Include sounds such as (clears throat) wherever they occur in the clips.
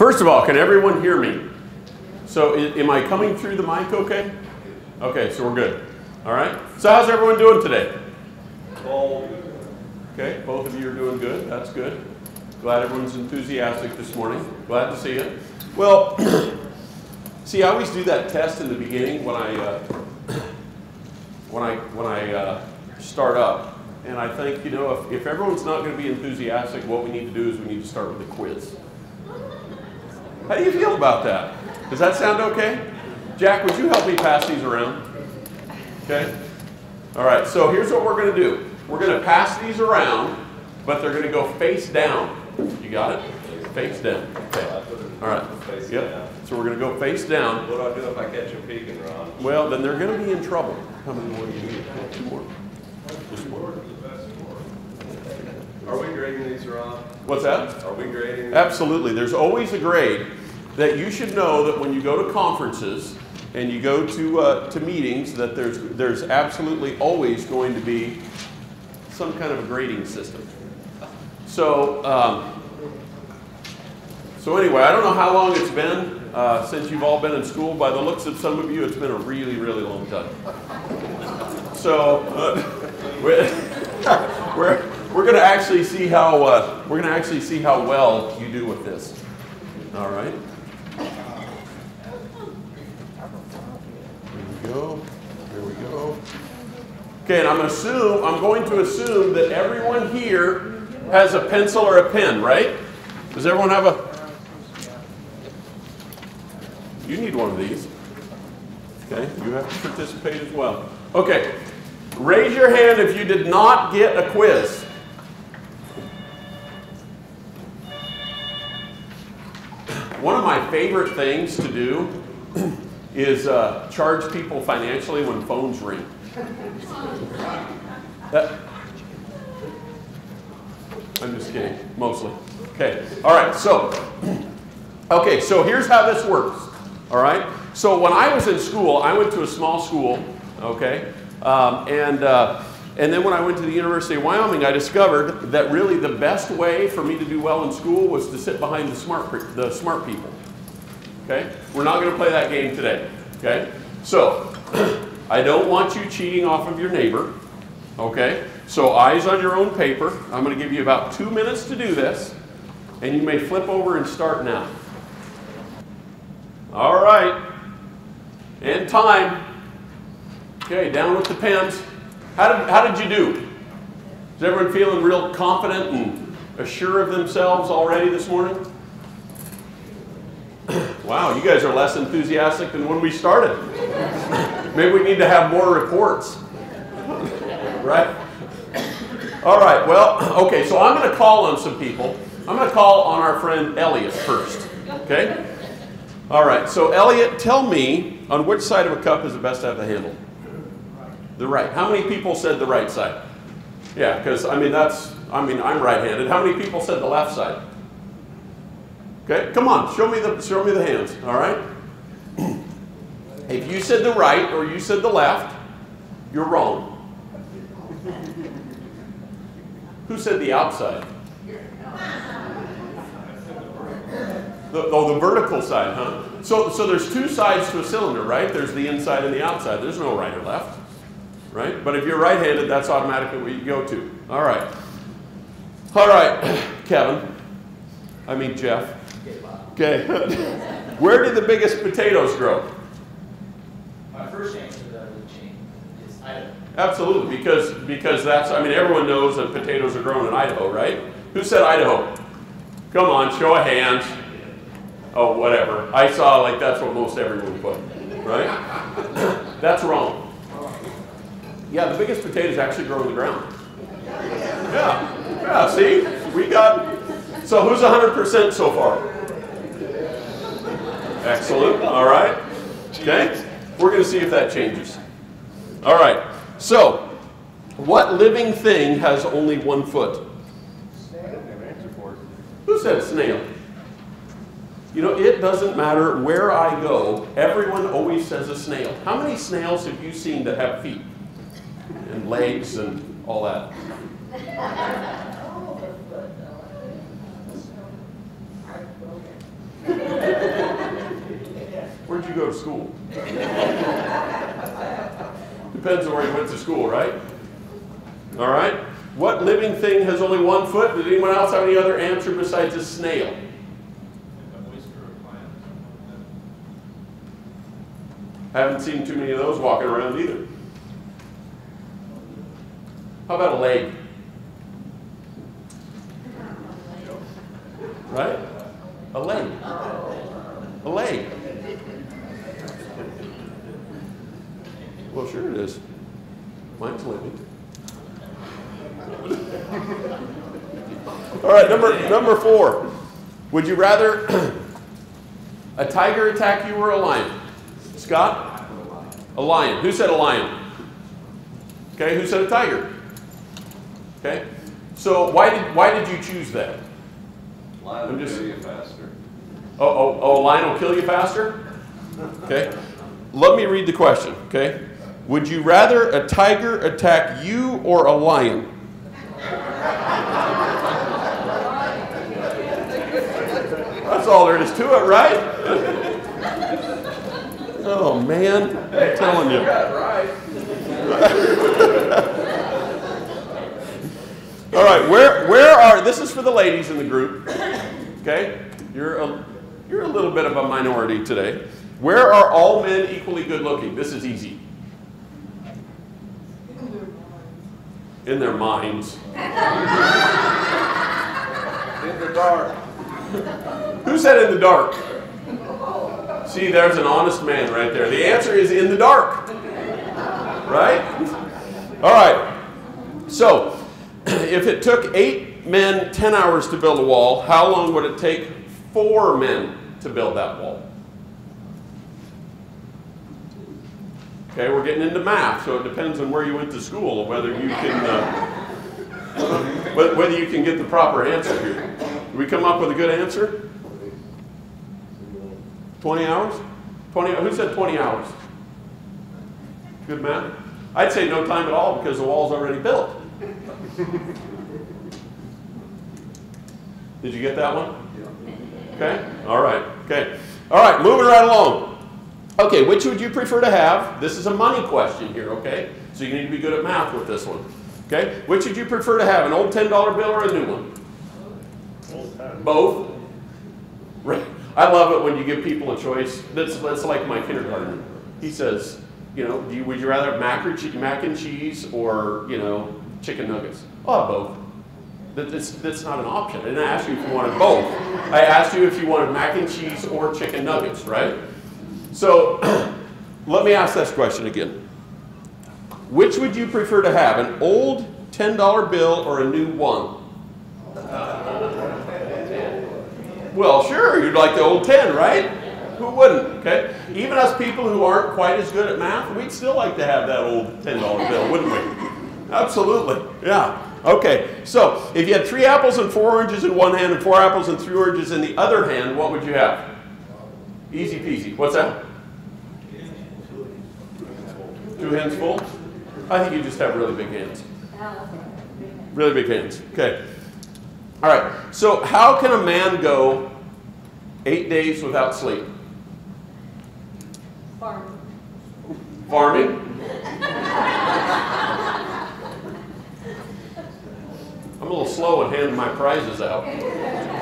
First of all, can everyone hear me? So am I coming through the mic okay? Okay, so we're good. All right. So how's everyone doing today? Okay, both of you are doing good. That's good. Glad everyone's enthusiastic this morning. Glad to see you. Well, (clears throat) see, I always do that test in the beginning when I uh, (clears throat) when I when I uh, start up, and I think you know if, if everyone's not going to be enthusiastic, what we need to do is we need to start with a quiz. How do you feel about that? Does that sound okay? Jack, would you help me pass these around? Okay. All right. So here's what we're going to do. We're going to pass these around, but they're going to go face down. You got it? Face down. Okay. All right. Yep. So we're going to go face down. What do I do if I catch him peeking, Ron? Well, then they're going to be in trouble. How many more do you need? Two more. Just more. Are we grading these, Ron? What's that? Are we grading? these? Absolutely. There's always a grade that you should know that when you go to conferences and you go to, uh, to meetings, that there's, there's absolutely always going to be some kind of a grading system. So, um, so anyway, I don't know how long it's been uh, since you've all been in school. By the looks of some of you, it's been a really, really long time. So uh, (laughs) we're, (laughs) we're, we're going to actually see how uh, we're going to actually see how well you do with this. All right. Here we go. Here we go. Okay, and I'm assume I'm going to assume that everyone here has a pencil or a pen, right? Does everyone have a? You need one of these. Okay, you have to participate as well. Okay, raise your hand if you did not get a quiz. One of my favorite things to do (clears throat) is uh, charge people financially when phones ring. (laughs) That- I'm just kidding, mostly. Okay, all right, so, (clears throat) okay, so here's how this works, all right? So when I was in school, I went to a small school, okay? Um, and, uh, and then when I went to the University of Wyoming, I discovered that really the best way for me to do well in school was to sit behind the smart, the smart people. Okay? We're not going to play that game today. Okay? So, (clears throat) I don't want you cheating off of your neighbor. Okay? So, eyes on your own paper. I'm going to give you about two minutes to do this, and you may flip over and start now. All right. And time. Okay, down with the pens. How did, how did you do? Is everyone feeling real confident and assured of themselves already this morning? (clears throat) Wow, you guys are less enthusiastic than when we started. (laughs) Maybe we need to have more reports. (laughs) Right? All right, well, (clears throat) okay, so I'm going to call on some people. I'm going to call on our friend Elliot first. Okay? All right, so Elliot, tell me on which side of a cup is the best to have the handle? The right. How many people said the right side? Yeah, because I mean, that's, I mean, I'm right handed. How many people said the left side? Okay, come on, show me the show me the hands. All right. If you said the right or you said the left, you're wrong. Who said the outside? The, oh, the vertical side, huh? So, so there's two sides to a cylinder, right? There's the inside and the outside. There's no right or left, right? But if you're right-handed, that's automatically what you go to. All right. All right, (coughs) Kevin. I mean Jeff. Okay. (laughs) Where did the biggest potatoes grow? My first answer to that would change is Idaho. Absolutely, because because that's I mean everyone knows that potatoes are grown in Idaho, right? Who said Idaho? Come on, show of hands. Oh, whatever. I saw like that's what most everyone put, right? (coughs) that's wrong. Yeah, the biggest potatoes actually grow in the ground. Yeah, yeah. See, we got. So who's 100% so far? Excellent. All right. Okay. We're going to see if that changes. All right. So, what living thing has only one foot? Who said snail? You know, it doesn't matter where I go, everyone always says a snail. How many snails have you seen that have feet and legs and all that? Where'd you go to school? Depends on where you went to school, right? All right. What living thing has only one foot? Did anyone else have any other answer besides a snail? I haven't seen too many of those walking around either. How about a leg? Right? A leg. A leg. Well, sure it is. Mine's living. All right, number number four. Would you rather (clears throat) a tiger attack you or a lion? Scott? A lion. Who said a lion? Okay, who said a tiger? Okay. So why did why did you choose that? Line will just- kill you faster. Oh, oh, oh, a lion will kill you faster? Okay. Let me read the question, okay? Would you rather a tiger attack you or a lion? That's all there is to it, right? (laughs) Oh, man. I'm telling you. Got it right. All right, where, where are, this is for the ladies in the group, okay? You're a, you're a little bit of a minority today. Where are all men equally good looking? This is easy. In their minds. In the dark. Who said in the dark? See, there's an honest man right there. The answer is in the dark. Right? All right. So, (clears throat) if it took eight men 10 hours to build a wall, how long would it take four men to build that wall? Okay, we're getting into math, so it depends on where you went to school, whether you can, uh, whether you can get the proper answer here. Did we come up with a good answer? 20 hours? 20, who said 20 hours? Good math? I'd say no time at all because the wall's already built. Did you get that one? Okay, all right, okay. All right, moving right along. Okay, which would you prefer to have? This is a money question here, okay? So you need to be good at math with this one. Okay, which would you prefer to have, an old $10 bill or a new one? Both? Right. I love it when you give people a choice. That's, that's like my kindergartner. He says, you know, do you, would you rather have mac, or che- mac and cheese or, you know, chicken nuggets? I'll have both. That, that's, that's not an option. I didn't ask you if you wanted both. I asked you if you wanted mac and cheese or chicken nuggets, right? So (clears throat) let me ask this question again. Which would you prefer to have, an old $10 bill or a new one? Well, sure, you'd like the old 10, right? Who wouldn't, okay? Even us people who aren't quite as good at math, we'd still like to have that old $10 bill, wouldn't we? Absolutely, yeah. Okay, so if you had three apples and four oranges in one hand and four apples and three oranges in the other hand, what would you have? Easy peasy. What's that? Two hands full? I think you just have really big hands. Really big hands. Okay. All right. So, how can a man go eight days without sleep? Farming. Farming? (laughs) I'm a little slow at handing my prizes out.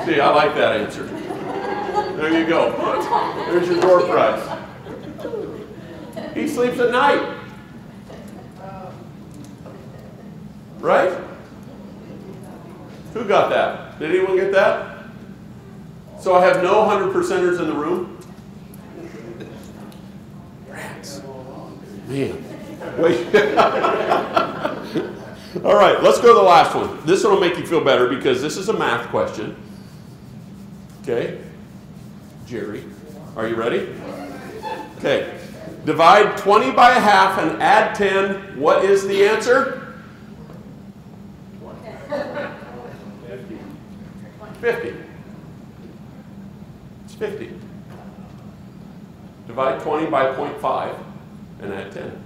See, I like that answer. There you go. There's your door prize. He sleeps at night. Right? Who got that? Did anyone get that? So I have no 100 percenters in the room? Rats. Man. Wait. (laughs) All right, let's go to the last one. This one will make you feel better because this is a math question. Okay? Jerry, are you ready? Okay. Divide 20 by a half and add 10. What is the answer? 50. It's 50. Divide 20 by 0.5 and add 10.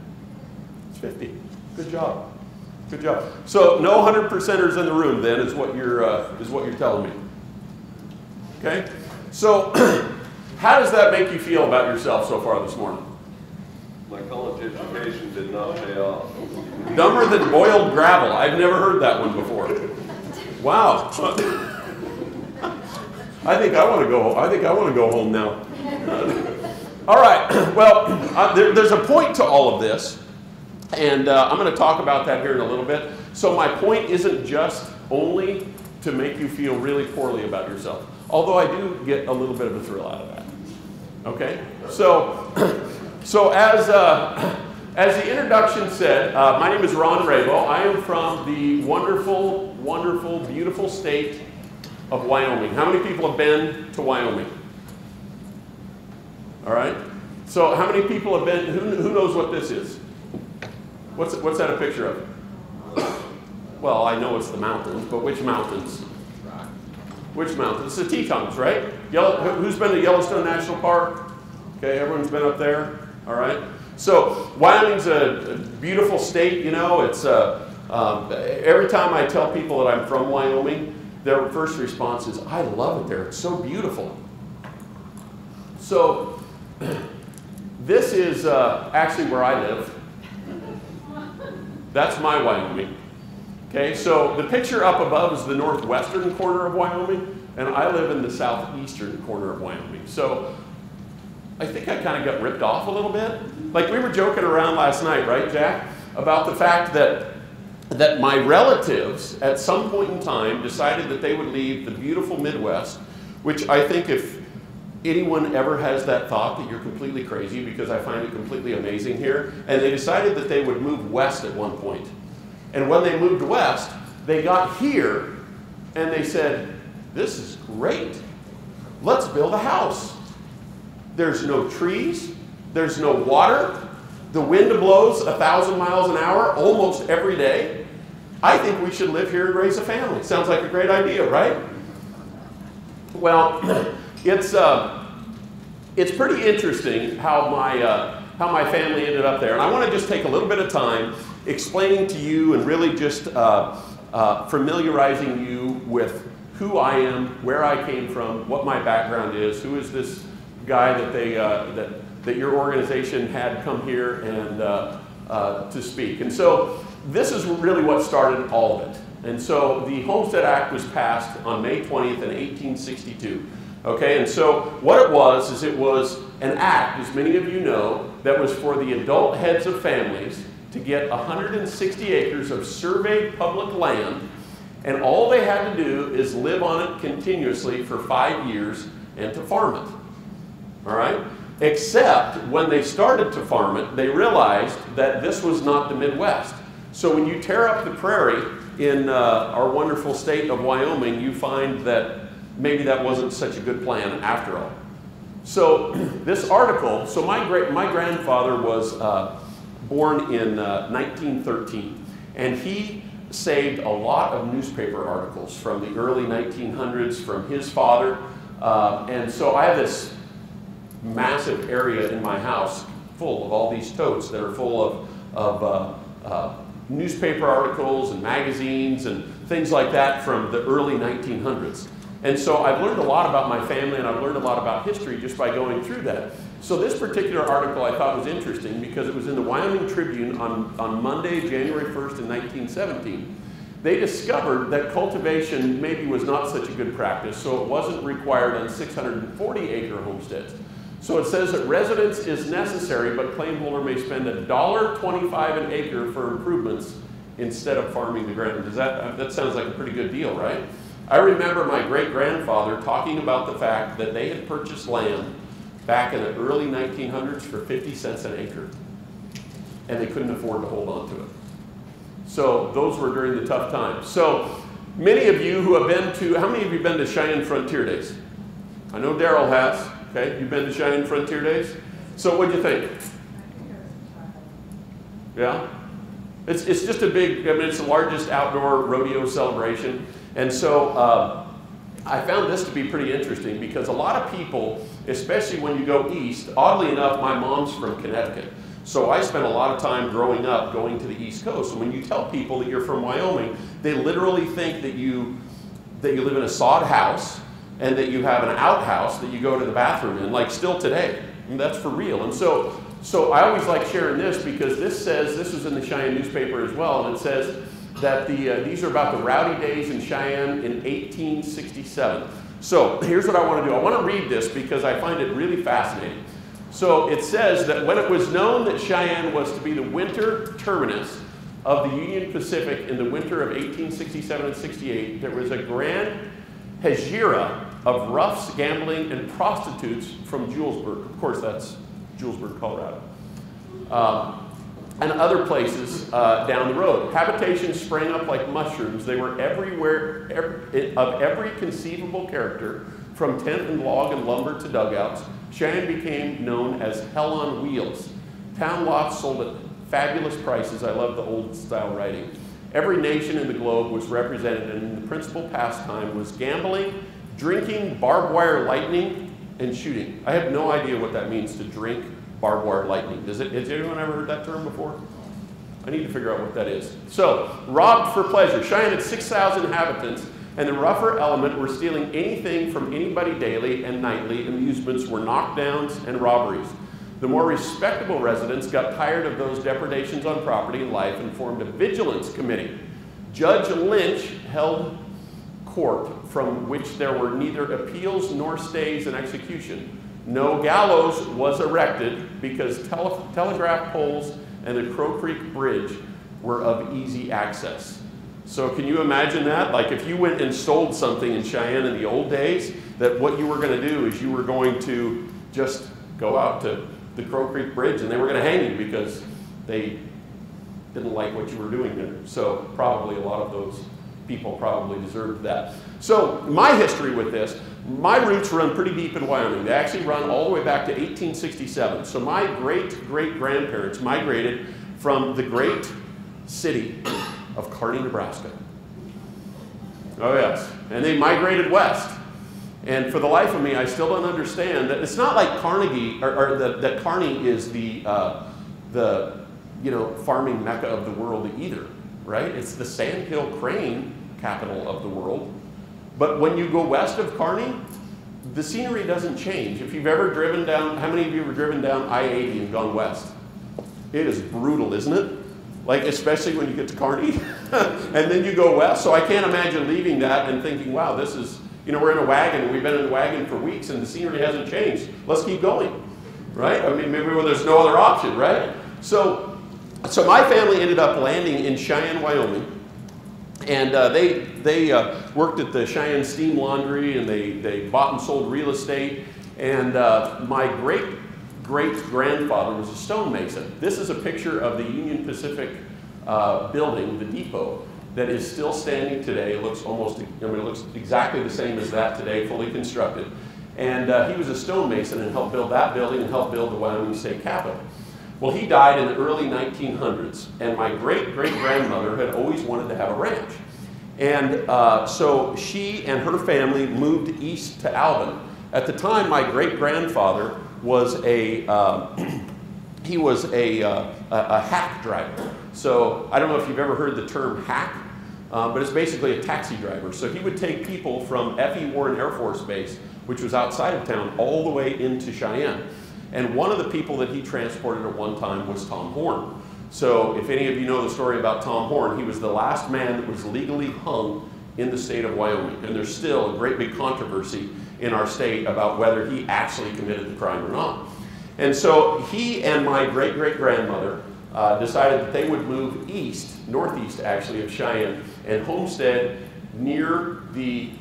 It's 50. Good job. Good job. So no 100 percenters in the room then is what you're, uh, is what you're telling me. Okay? So (clears throat) How does that make you feel about yourself so far this morning? My college education did not pay off. Dumber than boiled gravel. I've never heard that one before. Wow. (laughs) I think I want to go. I think I want to go home now. (laughs) all right. (clears throat) Well, (clears throat) uh, there, there's a point to all of this, and uh, I'm going to talk about that here in a little bit. So my point isn't just only to make you feel really poorly about yourself, although I do get a little bit of a thrill out of that. Okay. So, (clears throat) so as uh, (clears throat) as the introduction said, uh, my name is Ron Rabou. I am from the wonderful, wonderful, beautiful state of Wyoming. How many people have been to Wyoming? All right. So, how many people have been? Who, who knows what this is? What's, what's that a picture of? Well, I know it's the mountains, but which mountains? Which mountains? It's the Tetons, right? Yellow, who's been to Yellowstone National Park? Okay, everyone's been up there. All right. So Wyoming's a, a beautiful state. You know, it's uh, um, every time I tell people that I'm from Wyoming, their first response is, "I love it there. It's so beautiful." So (clears throat) this is uh, actually where I live. That's my Wyoming. Okay, so the picture up above is the northwestern corner of Wyoming, and I live in the southeastern corner of Wyoming. So I think I kind of got ripped off a little bit. Like we were joking around last night, right, Jack, about the fact that that my relatives at some point in time decided that they would leave the beautiful Midwest, which I think if anyone ever has that thought that you're completely crazy because I find it completely amazing here, and they decided that they would move west at one point. And when they moved west, they got here and they said, "This is great. Let's build a house." There's no trees, there's no water, the wind blows a thousand miles an hour almost every day. I think we should live here and raise a family. Sounds like a great idea, right? Well, (clears throat) it's, uh, it's pretty interesting how my, uh, how my family ended up there. And I want to just take a little bit of time explaining to you and really just uh, uh familiarizing you with who I am, where I came from, what my background is, who is this guy that they uh, that that your organization had come here and uh, to speak. And so this is really what started all of it. And so the Homestead Act was passed on May 20th in 1862. Okay, and so what it was is it was an act, as many of you know, that was for the adult heads of families to get 160 acres of surveyed public land, and all they had to do is live on it continuously for five years and to farm it all right? Except when they started to farm it, they realized that this was not the Midwest. So when you tear up the prairie in uh, our wonderful state of Wyoming, you find that maybe that wasn't such a good plan after all. So (clears throat) this article, so my great, my grandfather was uh, born in uh, 1913, and he saved a lot of newspaper articles from the early 1900s from his father. Uh, and so I have this massive area in my house full of all these totes that are full of, of uh, uh, newspaper articles and magazines and things like that from the early 1900s. And so I've learned a lot about my family and I've learned a lot about history just by going through that. So this particular article I thought was interesting because it was in the Wyoming Tribune on, on Monday, January 1st in 1917. They discovered that cultivation maybe was not such a good practice, so it wasn't required on 640 acre homesteads. So it says that residence is necessary, but claim holder may spend $1.25 an acre for improvements instead of farming the ground. Does that, uh, that sounds like a pretty good deal, right? I remember my great grandfather talking about the fact that they had purchased land back in the early 1900s for 50 cents an acre, and they couldn't afford to hold on to it. So those were during the tough times. So many of you who have been to, how many of you been to Cheyenne Frontier Days? I know Daryl has. Okay, you've been to Cheyenne Frontier Days? So what do you think? Yeah? It's, it's just a big, I mean, it's the largest outdoor rodeo celebration. And so uh, I found this to be pretty interesting because a lot of people, especially when you go east, oddly enough, my mom's from Connecticut. So I spent a lot of time growing up going to the East Coast. And when you tell people that you're from Wyoming, they literally think that you, that you live in a sod house and that you have an outhouse that you go to the bathroom in, like still today. And that's for real. And so, so I always like sharing this because this says, this is in the Cheyenne newspaper as well, and it says that the, uh, these are about the rowdy days in Cheyenne in 1867. So here's what I want to do. I want to read this because I find it really fascinating. So it says that when it was known that Cheyenne was to be the winter terminus of the Union Pacific in the winter of 1867 and 68, there was a grand hegira of roughs, gambling, and prostitutes from Julesburg. Of course, that's Julesburg, Colorado. Um, and other places uh, down the road. Habitations sprang up like mushrooms. They were everywhere, every, of every conceivable character, from tent and log and lumber to dugouts. Cheyenne became known as Hell on Wheels. Town lots sold at fabulous prices. I love the old style writing. Every nation in the globe was represented, and the principal pastime was gambling, drinking, barbed wire lightning, and shooting. I have no idea what that means to drink barbed wire lightning. Does it, has anyone ever heard that term before? I need to figure out what that is. So, robbed for pleasure. Cheyenne had 6,000 inhabitants, and the rougher element were stealing anything from anybody daily and nightly. Amusements were knockdowns and robberies. The more respectable residents got tired of those depredations on property and life and formed a vigilance committee. Judge Lynch held court from which there were neither appeals nor stays in execution. No gallows was erected because tele telegraph poles and the Crow Creek Bridge were of easy access. So can you imagine that? Like if you went and sold something in Cheyenne in the old days, that what you were going to do is you were going to just go out to the Crow Creek Bridge and they were going to hang you because they didn't like what you were doing there. So probably a lot of those people probably deserved that. So my history with this, my roots run pretty deep in Wyoming. They actually run all the way back to 1867. So my great great grandparents migrated from the great city of Kearney, Nebraska. Oh yes, and they migrated west. And for the life of me, I still don't understand that it's not like Carnegie, or, or that, Kearney is the, uh, the you know, farming mecca of the world either, right? It's the sandhill crane capital of the world. But when you go west of Kearney, the scenery doesn't change. If you've ever driven down, how many of you have driven down I-80 and gone west? It is brutal, isn't it? Like, especially when you get to Kearney, (laughs) and then you go west. So I can't imagine leaving that and thinking, wow, this is, you know, we're in a wagon, we've been in a wagon for weeks and the scenery hasn't changed. Let's keep going, right? I mean, maybe there's no other option, right? So, so my family ended up landing in Cheyenne, Wyoming. And uh, they, they uh, worked at the Cheyenne Steam Laundry and they, they bought and sold real estate. And uh, my great great grandfather was a stonemason. This is a picture of the Union Pacific uh, building, the depot that is still standing today. It looks almost, I mean, it looks exactly the same as that today, fully constructed. And uh, he was a stonemason and helped build that building and helped build the Wyoming State Capitol. Well, he died in the early 1900s, and my great great grandmother had always wanted to have a ranch. And uh, so she and her family moved east to Albin. At the time, my great grandfather was a uh, (clears throat) he was a, uh, a, hack driver. So I don't know if you've ever heard the term hack, uh, but it's basically a taxi driver. So he would take people from F.E. Warren Air Force Base, which was outside of town, all the way into Cheyenne. And one of the people that he transported at one time was Tom Horn. So if any of you know the story about Tom Horn, he was the last man that was legally hung in the state of Wyoming. And there's still a great big controversy in our state about whether he actually committed the crime or not. And so he and my great great grandmother uh, decided that they would move east, northeast actually, of Cheyenne, and homestead near the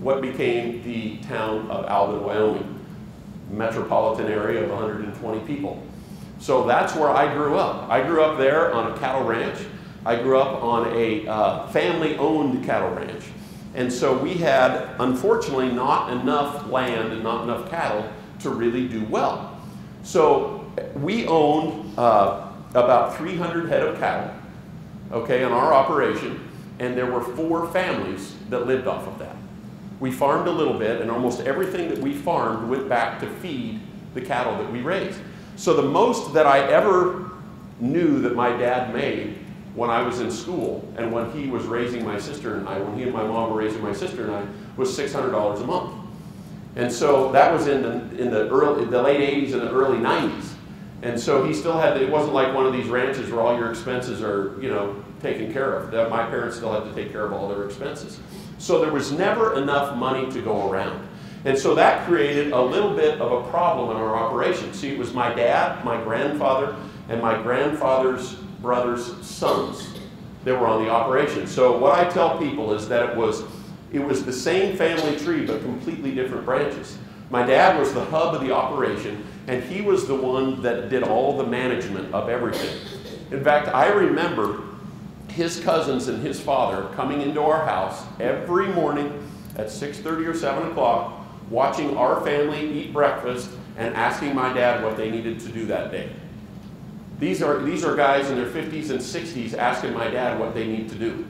what became the town of Albin, Wyoming, metropolitan area of 120 people. So that's where I grew up. I grew up there on a cattle ranch. I grew up on a uh, family-owned cattle ranch. And so we had, unfortunately, not enough land and not enough cattle to really do well. So we owned uh, about 300 head of cattle, okay, in our operation, and there were four families that lived off of that. We farmed a little bit, and almost everything that we farmed went back to feed the cattle that we raised. So the most that I ever knew that my dad made when I was in school and when he was raising my sister and I, when he and my mom were raising my sister and I, was $600 a month. And so that was in the, in the early, the late 80s and the early 90s. And so he still had, it wasn't like one of these ranches where all your expenses are, you know, taken care of. My parents still had to take care of all their expenses. So there was never enough money to go around. And so that created a little bit of a problem in our operation. See, it was my dad, my grandfather, and my grandfather's brother's sons that were on the operation. So what I tell people is that it was it was the same family tree but completely different branches. My dad was the hub of the operation and he was the one that did all the management of everything. In fact, I remember his cousins and his father coming into our house every morning at 6.30 or 7 o'clock, watching our family eat breakfast and asking my dad what they needed to do that day. These are, these are guys in their 50s and 60s asking my dad what they need to do.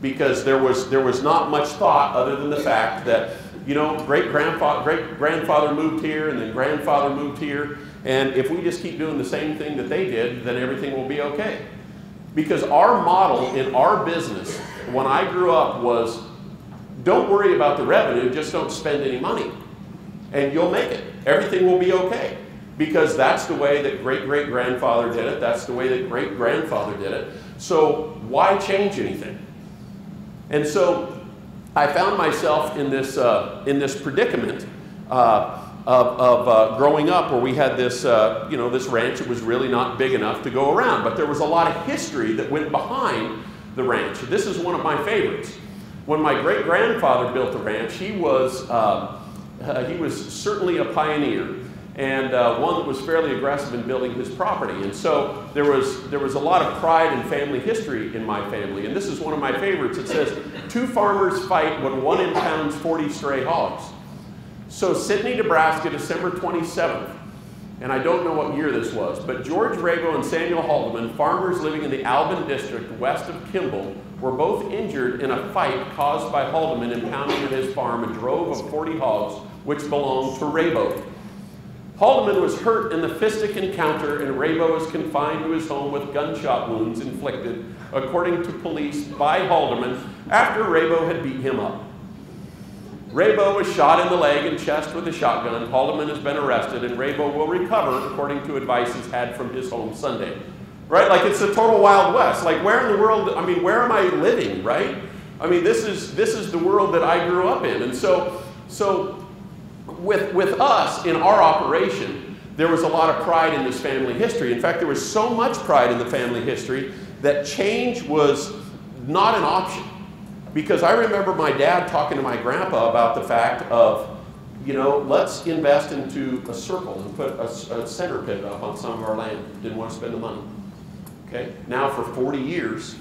Because there was, there was not much thought other than the fact that, you know, great grandfather, great grandfather moved here and then grandfather moved here. And if we just keep doing the same thing that they did, then everything will be okay. Because our model in our business, when I grew up, was don't worry about the revenue, just don't spend any money. And you'll make it. Everything will be okay. Because that's the way that great great grandfather did it, that's the way that great grandfather did it. So why change anything? And so I found myself in this, uh, in this predicament. Uh, of, of uh, growing up where we had this, uh, you know, this ranch. It was really not big enough to go around, but there was a lot of history that went behind the ranch. This is one of my favorites. When my great grandfather built the ranch, he was, uh, uh, he was certainly a pioneer and uh, one that was fairly aggressive in building his property. And so there was, there was a lot of pride and family history in my family. And this is one of my favorites. It says, Two farmers fight when one impounds 40 stray hogs. So, Sidney, Nebraska, December 27th, and I don't know what year this was, but George Rabou and Samuel Haldeman, farmers living in the Albin district west of Kimball, were both injured in a fight caused by Haldeman impounding at his farm a drove of 40 hogs which belonged to Rabou. Haldeman was hurt in the fistic encounter, and Rabou is confined to his home with gunshot wounds inflicted, according to police, by Haldeman after Rabou had beat him up. Rabou was shot in the leg and chest with a shotgun. Haldeman has been arrested, and Rabou will recover, according to advice he's had from his home Sunday. Right? Like it's a total Wild West. Like where in the world, I mean, where am I living, right? I mean, this is this is the world that I grew up in. And so so with with us in our operation, there was a lot of pride in this family history. In fact, there was so much pride in the family history that change was not an option. Because I remember my dad talking to my grandpa about the fact of, you know, let's invest into a circle and put a, a center pivot up on some of our land. Didn't want to spend the money. Okay? Now, for 40 years,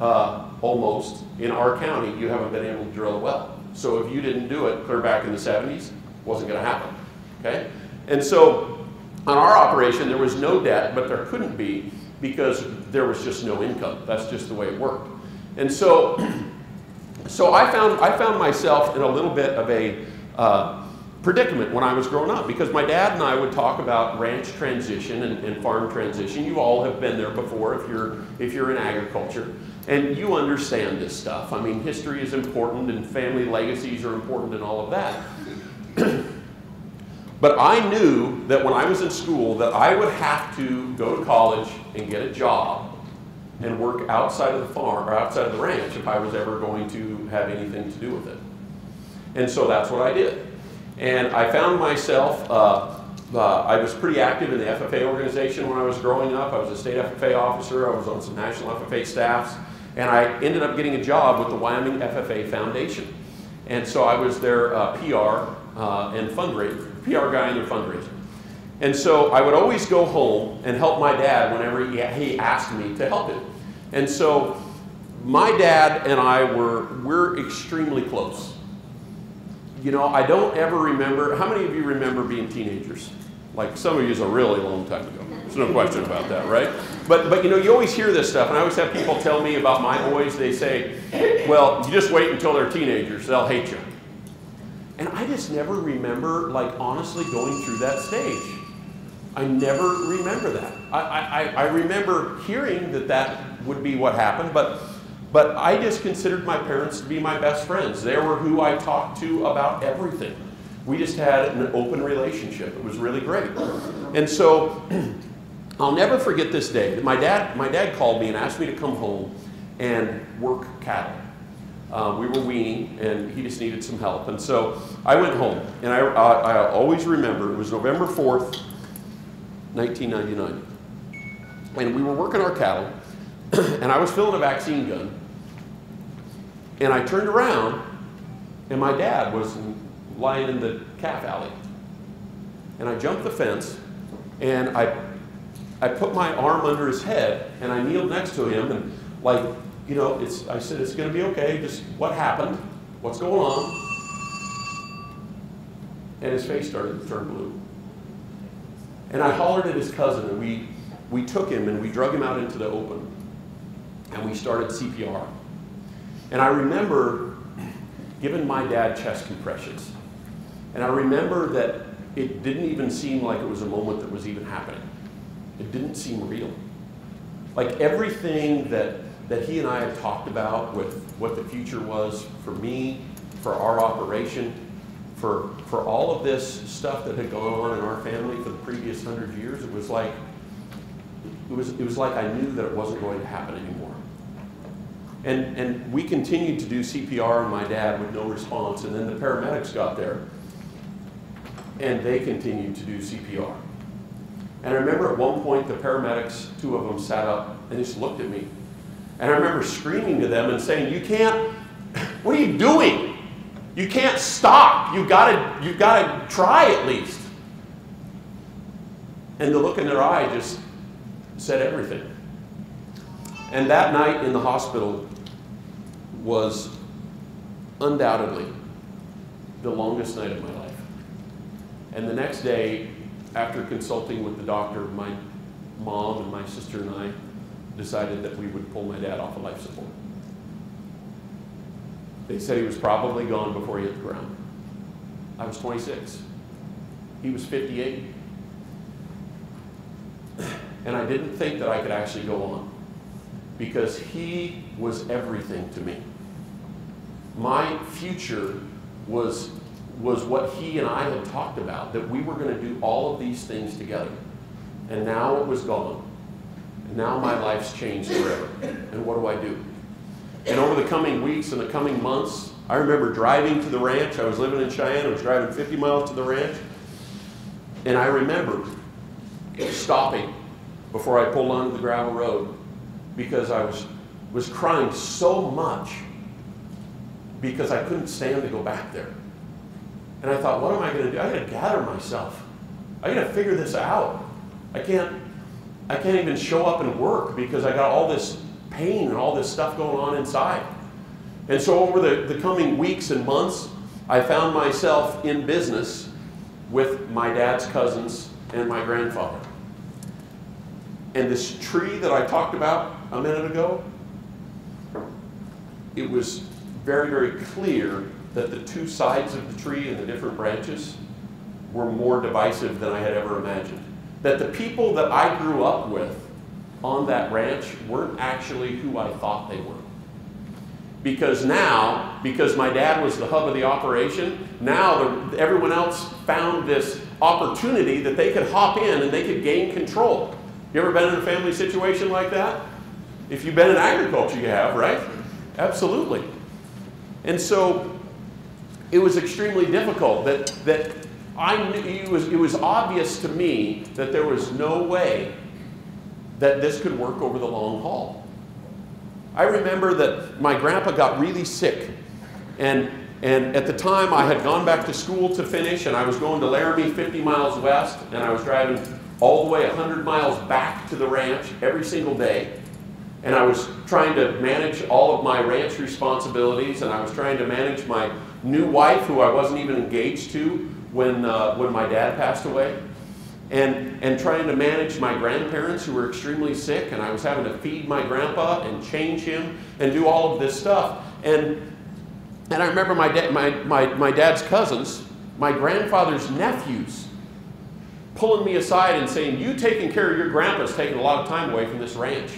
uh, almost, in our county, you haven't been able to drill a well. So if you didn't do it clear back in the 70s, wasn't going to happen. Okay? And so on our operation, there was no debt, but there couldn't be because there was just no income. That's just the way it worked. And so (clears throat) so I found, I found myself in a little bit of a uh, predicament when I was growing up because my dad and I would talk about ranch transition and, and, farm transition. You all have been there before if you're, if you're in agriculture and you understand this stuff. I mean, history is important and family legacies are important and all of that. (clears throat) but I knew that when I was in school that I would have to go to college and get a job and work outside of the farm or outside of the ranch if I was ever going to have anything to do with it. And so that's what I did. And I found myself, uh, uh, I was pretty active in the FFA organization when I was growing up. I was a state FFA officer, I was on some national FFA staffs, and I ended up getting a job with the Wyoming FFA Foundation. And so I was their uh, PR uh, and fundraiser, PR guy and their fundraiser. And so I would always go home and help my dad whenever he, he asked me to help him. And so my dad and I were, we're extremely close. You know, I don't ever remember, how many of you remember being teenagers? Like some of you is a really long time ago. There's no question about that, right? But, but you know, you always hear this stuff, and I always have people tell me about my boys. They say, well, you just wait until they're teenagers, they'll hate you. And I just never remember, like, honestly going through that stage. I never remember that. I, I, I remember hearing that that would be what happened, but, but I just considered my parents to be my best friends. They were who I talked to about everything. we just had an open relationship. It was really great. And so (clears throat) I'll never forget this day. My dad, my dad called me and asked me to come home and work cattle. Um, we were weaning, and he just needed some help. And so I went home, and I, I, I always remember it was November 4th, 1999. And we were working our cattle, (clears throat) and I was filling a vaccine gun. And I turned around, and my dad was lying in the calf alley. And I jumped the fence, and I, I put my arm under his head, and I kneeled next to him, and like, you know, it's, I said, it's going to be okay. Just what happened? What's going on? And his face started to turn blue. And I hollered at his cousin, and we, we took him and we drug him out into the open. And we started CPR. And I remember giving my dad chest compressions. And I remember that it didn't even seem like it was a moment that was even happening. It didn't seem real. Like everything that, that he and I had talked about with what the future was for me, for our operation, for, for all of this stuff that had gone on in our family for the previous hundred years, it was like it was, it was like I knew that it wasn't going to happen anymore. And, and we continued to do CPR on my dad with no response, and then the paramedics got there, and they continued to do CPR. And I remember at one point the paramedics, two of them sat up and just looked at me. And I remember screaming to them and saying, You can't, what are you doing? You can't stop. You've got to, you've got to try at least. And the look in their eye just said everything. And that night in the hospital was undoubtedly the longest night of my life. And the next day, after consulting with the doctor, my mom and my sister and I decided that we would pull my dad off of life support. They said he was probably gone before he hit the ground. I was 26. He was 58. And I didn't think that I could actually go on because he was everything to me. My future was, was what he and I had talked about, that we were going to do all of these things together. And now it was gone. Now my life's changed forever. And what do I do? And over the coming weeks and the coming months, I remember driving to the ranch. I was living in Cheyenne. I was driving 50 miles to the ranch. And I remember stopping before I pulled onto the gravel road because I was, was crying so much because I couldn't stand to go back there. And I thought, what am I going to do? I got to gather myself. I got to figure this out. I can't, I can't even show up and work because I got all this pain and all this stuff going on inside. And so over the, the coming weeks and months, I found myself in business with my dad's cousins and my grandfather. And this tree that I talked about a minute ago, it was very, very clear that the two sides of the tree and the different branches were more divisive than I had ever imagined. That the people that I grew up with on that ranch weren't actually who I thought they were. Because now, because my dad was the hub of the operation, now the, everyone else found this opportunity that they could hop in and they could gain control. You ever been in a family situation like that? If you've been in agriculture, you have, right? Absolutely. And so it was extremely difficult that, that I knew, it was, it was obvious to me that there was no way that this could work over the long haul. I remember that my grandpa got really sick, and, and at the time I had gone back to school to finish, and I was going to Laramie 50 miles west, and I was driving all the way 100 miles back to the ranch every single day. And I was trying to manage all of my ranch responsibilities, and I was trying to manage my new wife, who I wasn't even engaged to when, uh, when my dad passed away, and, and trying to manage my grandparents who were extremely sick, and I was having to feed my grandpa and change him and do all of this stuff. And, and I remember my, da- my, my, my dad's cousins, my grandfather's nephews, pulling me aside and saying, You taking care of your grandpa is taking a lot of time away from this ranch.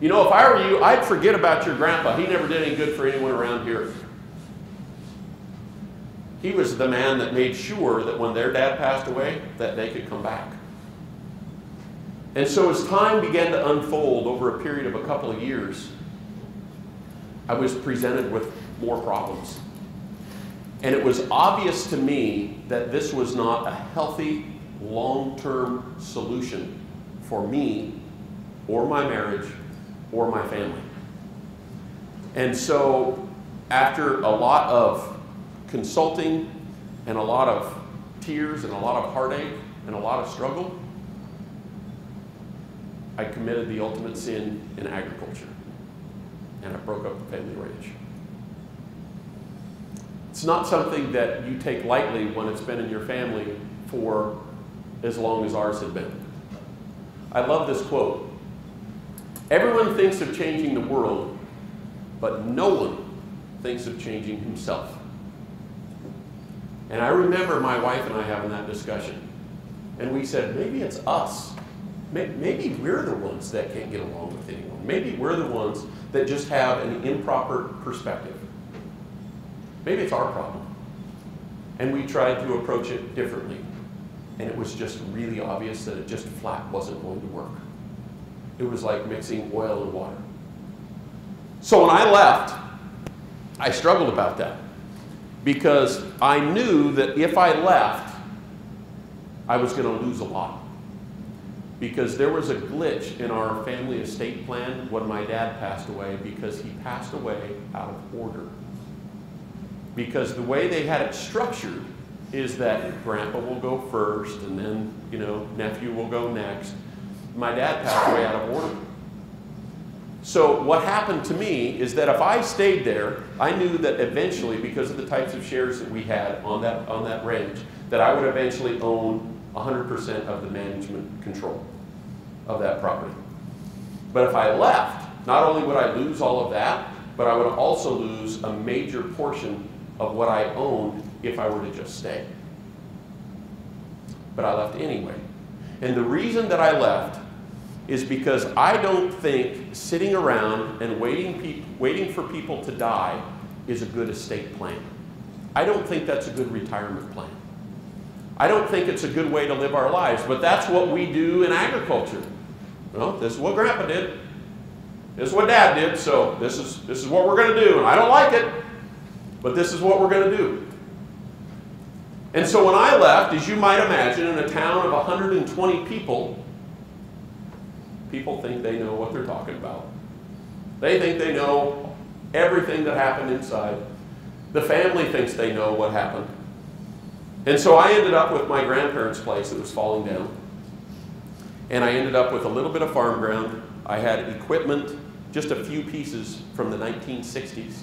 You know, if I were you, I'd forget about your grandpa. He never did any good for anyone around here. He was the man that made sure that when their dad passed away, that they could come back. And so as time began to unfold over a period of a couple of years, I was presented with more problems. And it was obvious to me that this was not a healthy, long term solution for me or my marriage or my family. And so, after a lot of consulting and a lot of tears and a lot of heartache and a lot of struggle, I committed the ultimate sin in agriculture. And I broke up the family ranch. It's not something that you take lightly when it's been in your family for as long as ours had been. I love this quote. Everyone thinks of changing the world, but no one thinks of changing himself. And I remember my wife and I having that discussion. And we said, maybe it's us. Maybe we're the ones that can't get along with anyone. Maybe we're the ones that just have an improper perspective. Maybe it's our problem. And we tried to approach it differently. And it was just really obvious that it just flat wasn't going to work. It was like mixing oil and water. So when I left, I struggled about that because I knew that if I left, I was going to lose a lot. Because there was a glitch in our family estate plan when my dad passed away because he passed away out of order because the way they had it structured is that grandpa will go first and then, you know, nephew will go next. My dad passed away out of order. So what happened to me is that if I stayed there, I knew that eventually, because of the types of shares that we had on that, on that range, that I would eventually own 100% of the management control of that property. But if I left, not only would I lose all of that, but I would also lose a major portion of what I owned if I were to just stay. But I left anyway. And the reason that I left is because I don't think sitting around and waiting, waiting for people to die is a good estate plan. I don't think that's a good retirement plan. I don't think it's a good way to live our lives, but that's what we do in agriculture. Well, this is what Grandpa did. This is what Dad did, so this is, this is what we're going to do. And I don't like it, but this is what we're going to do. And so when I left, as you might imagine, in a town of 120 people, people think they know what they're talking about. They think they know everything that happened inside. The family thinks they know what happened. And so I ended up with my grandparents' place that was falling down. And I ended up with a little bit of farm ground. I had equipment, just a few pieces from the 1960s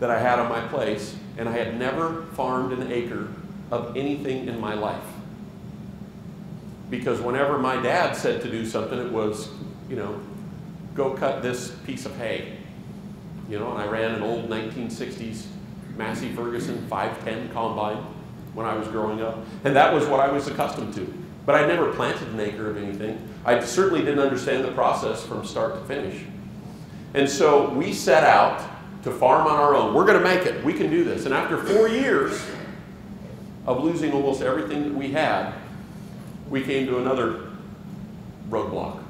that I had on my place, and I had never farmed an acre of anything in my life. Because whenever my dad said to do something, it was, you know, go cut this piece of hay. You know, and I ran an old 1960s Massey Ferguson 510 combine when I was growing up. And that was what I was accustomed to. But I never planted an acre of anything. I certainly didn't understand the process from start to finish. And so we set out to farm on our own. We're going to make it. We can do this. And after four years of losing almost everything that we had, we came to another roadblock.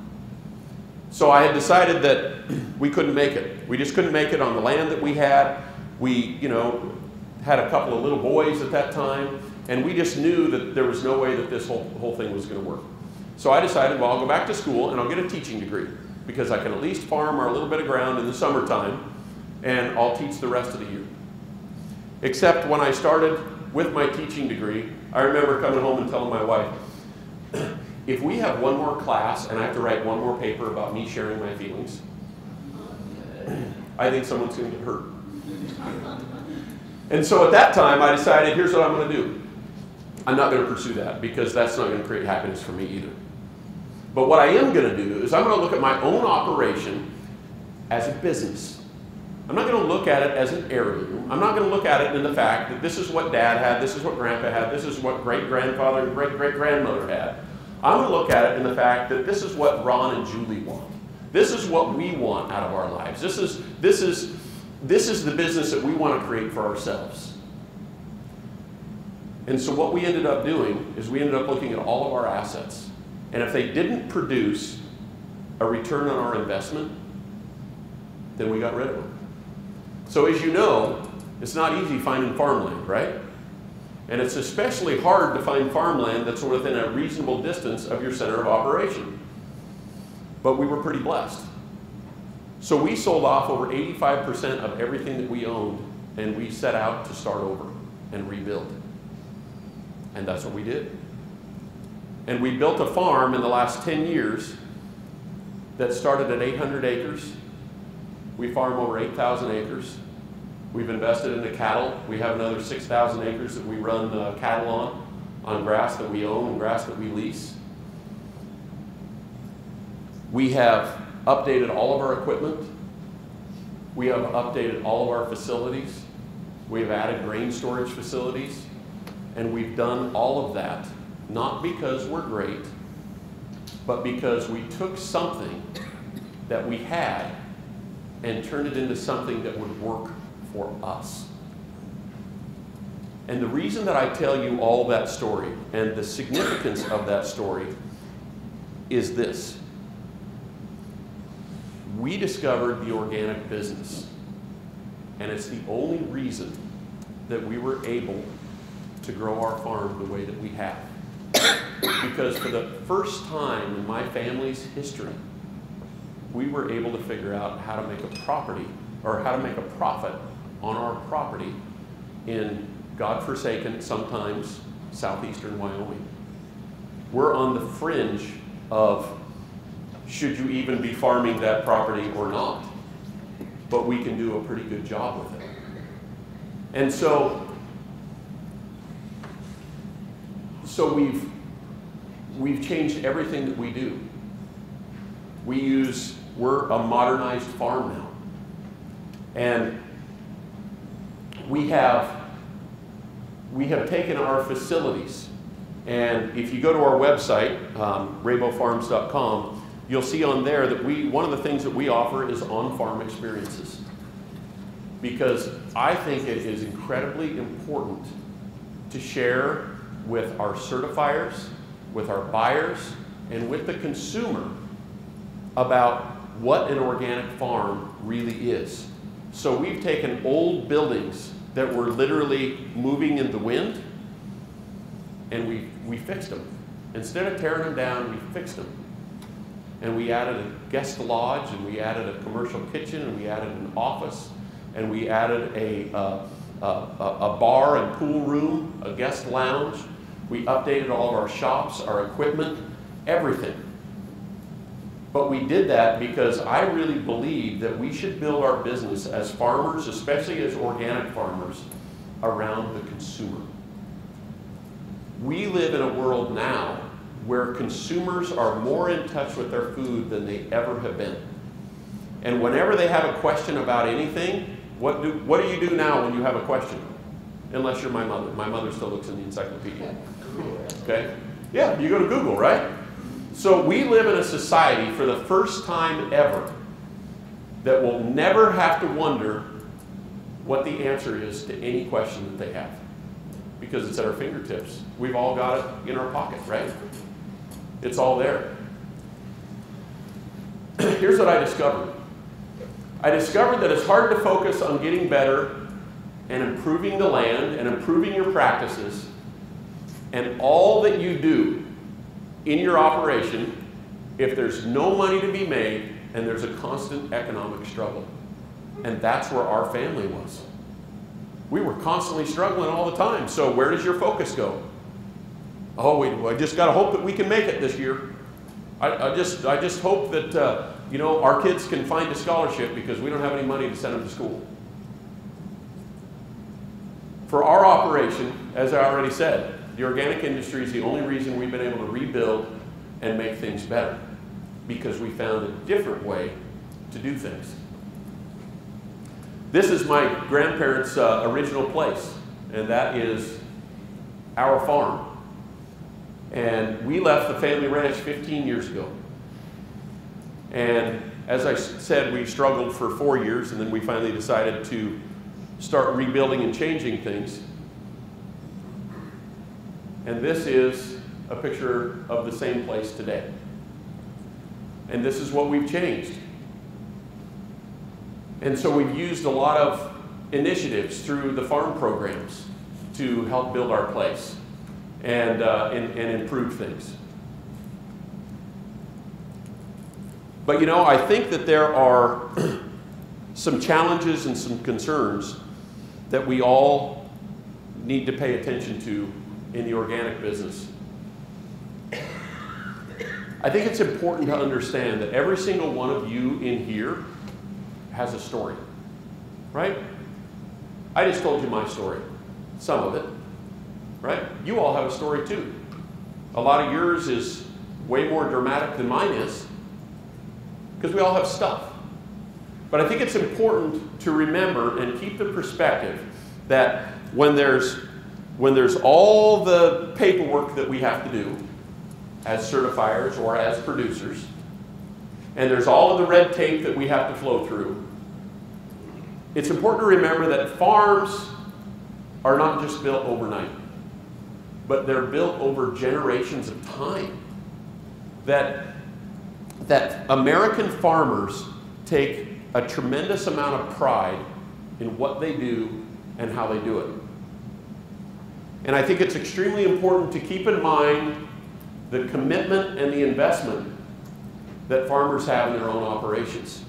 So I had decided that we couldn't make it. We just couldn't make it on the land that we had. We, you know, had a couple of little boys at that time, and we just knew that there was no way that this whole, whole thing was going to work. So I decided, well, I'll go back to school and I'll get a teaching degree because I can at least farm our little bit of ground in the summertime and I'll teach the rest of the year. Except when I started with my teaching degree, I remember coming home and telling my wife, (clears throat) if we have one more class and I have to write one more paper about me sharing my feelings, I think someone's going to get hurt. And so at that time, I decided here's what I'm going to do. I'm not going to pursue that because that's not going to create happiness for me either. But what I am going to do is I'm going to look at my own operation as a business. I'm not going to look at it as an heirloom. I'm not going to look at it in the fact that this is what dad had, this is what grandpa had, this is what great grandfather and great great grandmother had. I'm going to look at it in the fact that this is what Ron and Julie want. This is what we want out of our lives. This is, this is, this is the business that we want to create for ourselves. And so what we ended up doing is we ended up looking at all of our assets. And if they didn't produce a return on our investment, then we got rid of them. So as you know, it's not easy finding farmland, right? And it's especially hard to find farmland that's within a reasonable distance of your center of operation. But we were pretty blessed. So we sold off over 85% of everything that we owned and we set out to start over and rebuild. And that's what we did. And we built a farm in the last 10 years that started at 800 acres. We farm over 8,000 acres. We've invested in the cattle. We have another 6,000 acres that we run uh, cattle on, on grass that we own and grass that we lease. We have updated all of our equipment. We have updated all of our facilities. We have added grain storage facilities. And we've done all of that, not because we're great, but because we took something that we had and turned it into something that would work for us. And the reason that I tell you all that story and the significance of that story is this. We discovered the organic business, and it's the only reason that we were able to grow our farm the way that we have. because for the first time in my family's history, we were able to figure out how to make a property or how to make a profit on our property in God-forsaken, sometimes southeastern Wyoming. We're on the fringe of should you even be farming that property or not. But we can do a pretty good job with it. And so, so we've, we've changed everything that we do. We use, we're a modernized farm now. And we have, we have taken our facilities, and if you go to our website, um, raboufarms.com, you'll see on there that we, one of the things that we offer is on-farm experiences. Because I think it is incredibly important to share with our certifiers, with our buyers, and with the consumer about what an organic farm really is. So we've taken old buildings that were literally moving in the wind and we, we fixed them. Instead of tearing them down, we fixed them. And we added a guest lodge and we added a commercial kitchen and we added an office and we added a, uh, a, a bar and pool room, a guest lounge. We updated all of our shops, our equipment, everything. But we did that because I really believe that we should build our business as farmers, especially as organic farmers, around the consumer. We live in a world now where consumers are more in touch with their food than they ever have been. And whenever they have a question about anything, what do, what do you do now when you have a question? Unless you're my mother. My mother still looks in the encyclopedia. Okay? Yeah, you go to Google, right? So we live in a society for the first time ever that will never have to wonder what the answer is to any question that they have because it's at our fingertips. We've all got it in our pocket, right? It's all there. (clears throat) Here's what I discovered. I discovered that it's hard to focus on getting better and improving the land and improving your practices, and all that you do in your operation if there's no money to be made and there's a constant economic struggle. And that's where our family was. We were constantly struggling all the time. So where does your focus go? Oh, we, I just got to hope that we can make it this year. I, I just, I just hope that uh, you know our kids can find a scholarship because we don't have any money to send them to school. For our operation, as I already said, the organic industry is the only reason we've been able to rebuild and make things better because we found a different way to do things. This is my grandparents' uh, original place, and that is our farm. And we left the family ranch 15 years ago. And as I said, we struggled for four years, and then we finally decided to start rebuilding and changing things. And this is a picture of the same place today. And this is what we've changed. And so we've used a lot of initiatives through the farm programs to help build our place and, uh, and, and improve things. But you know, I think that there are (clears throat) some challenges and some concerns that we all need to pay attention to in the organic business. I think it's important to understand that every single one of you in here has a story, right? I just told you my story, some of it, right? You all have a story too. A lot of yours is way more dramatic than mine is because we all have stuff. But I think it's important to remember and keep the perspective that when there's when there's all the paperwork that we have to do as certifiers or as producers, and there's all of the red tape that we have to flow through, it's important to remember that farms are not just built overnight, but they're built over generations of time. That, that American farmers take a tremendous amount of pride in what they do and how they do it. And I think it's extremely important to keep in mind the commitment and the investment that farmers have in their own operations.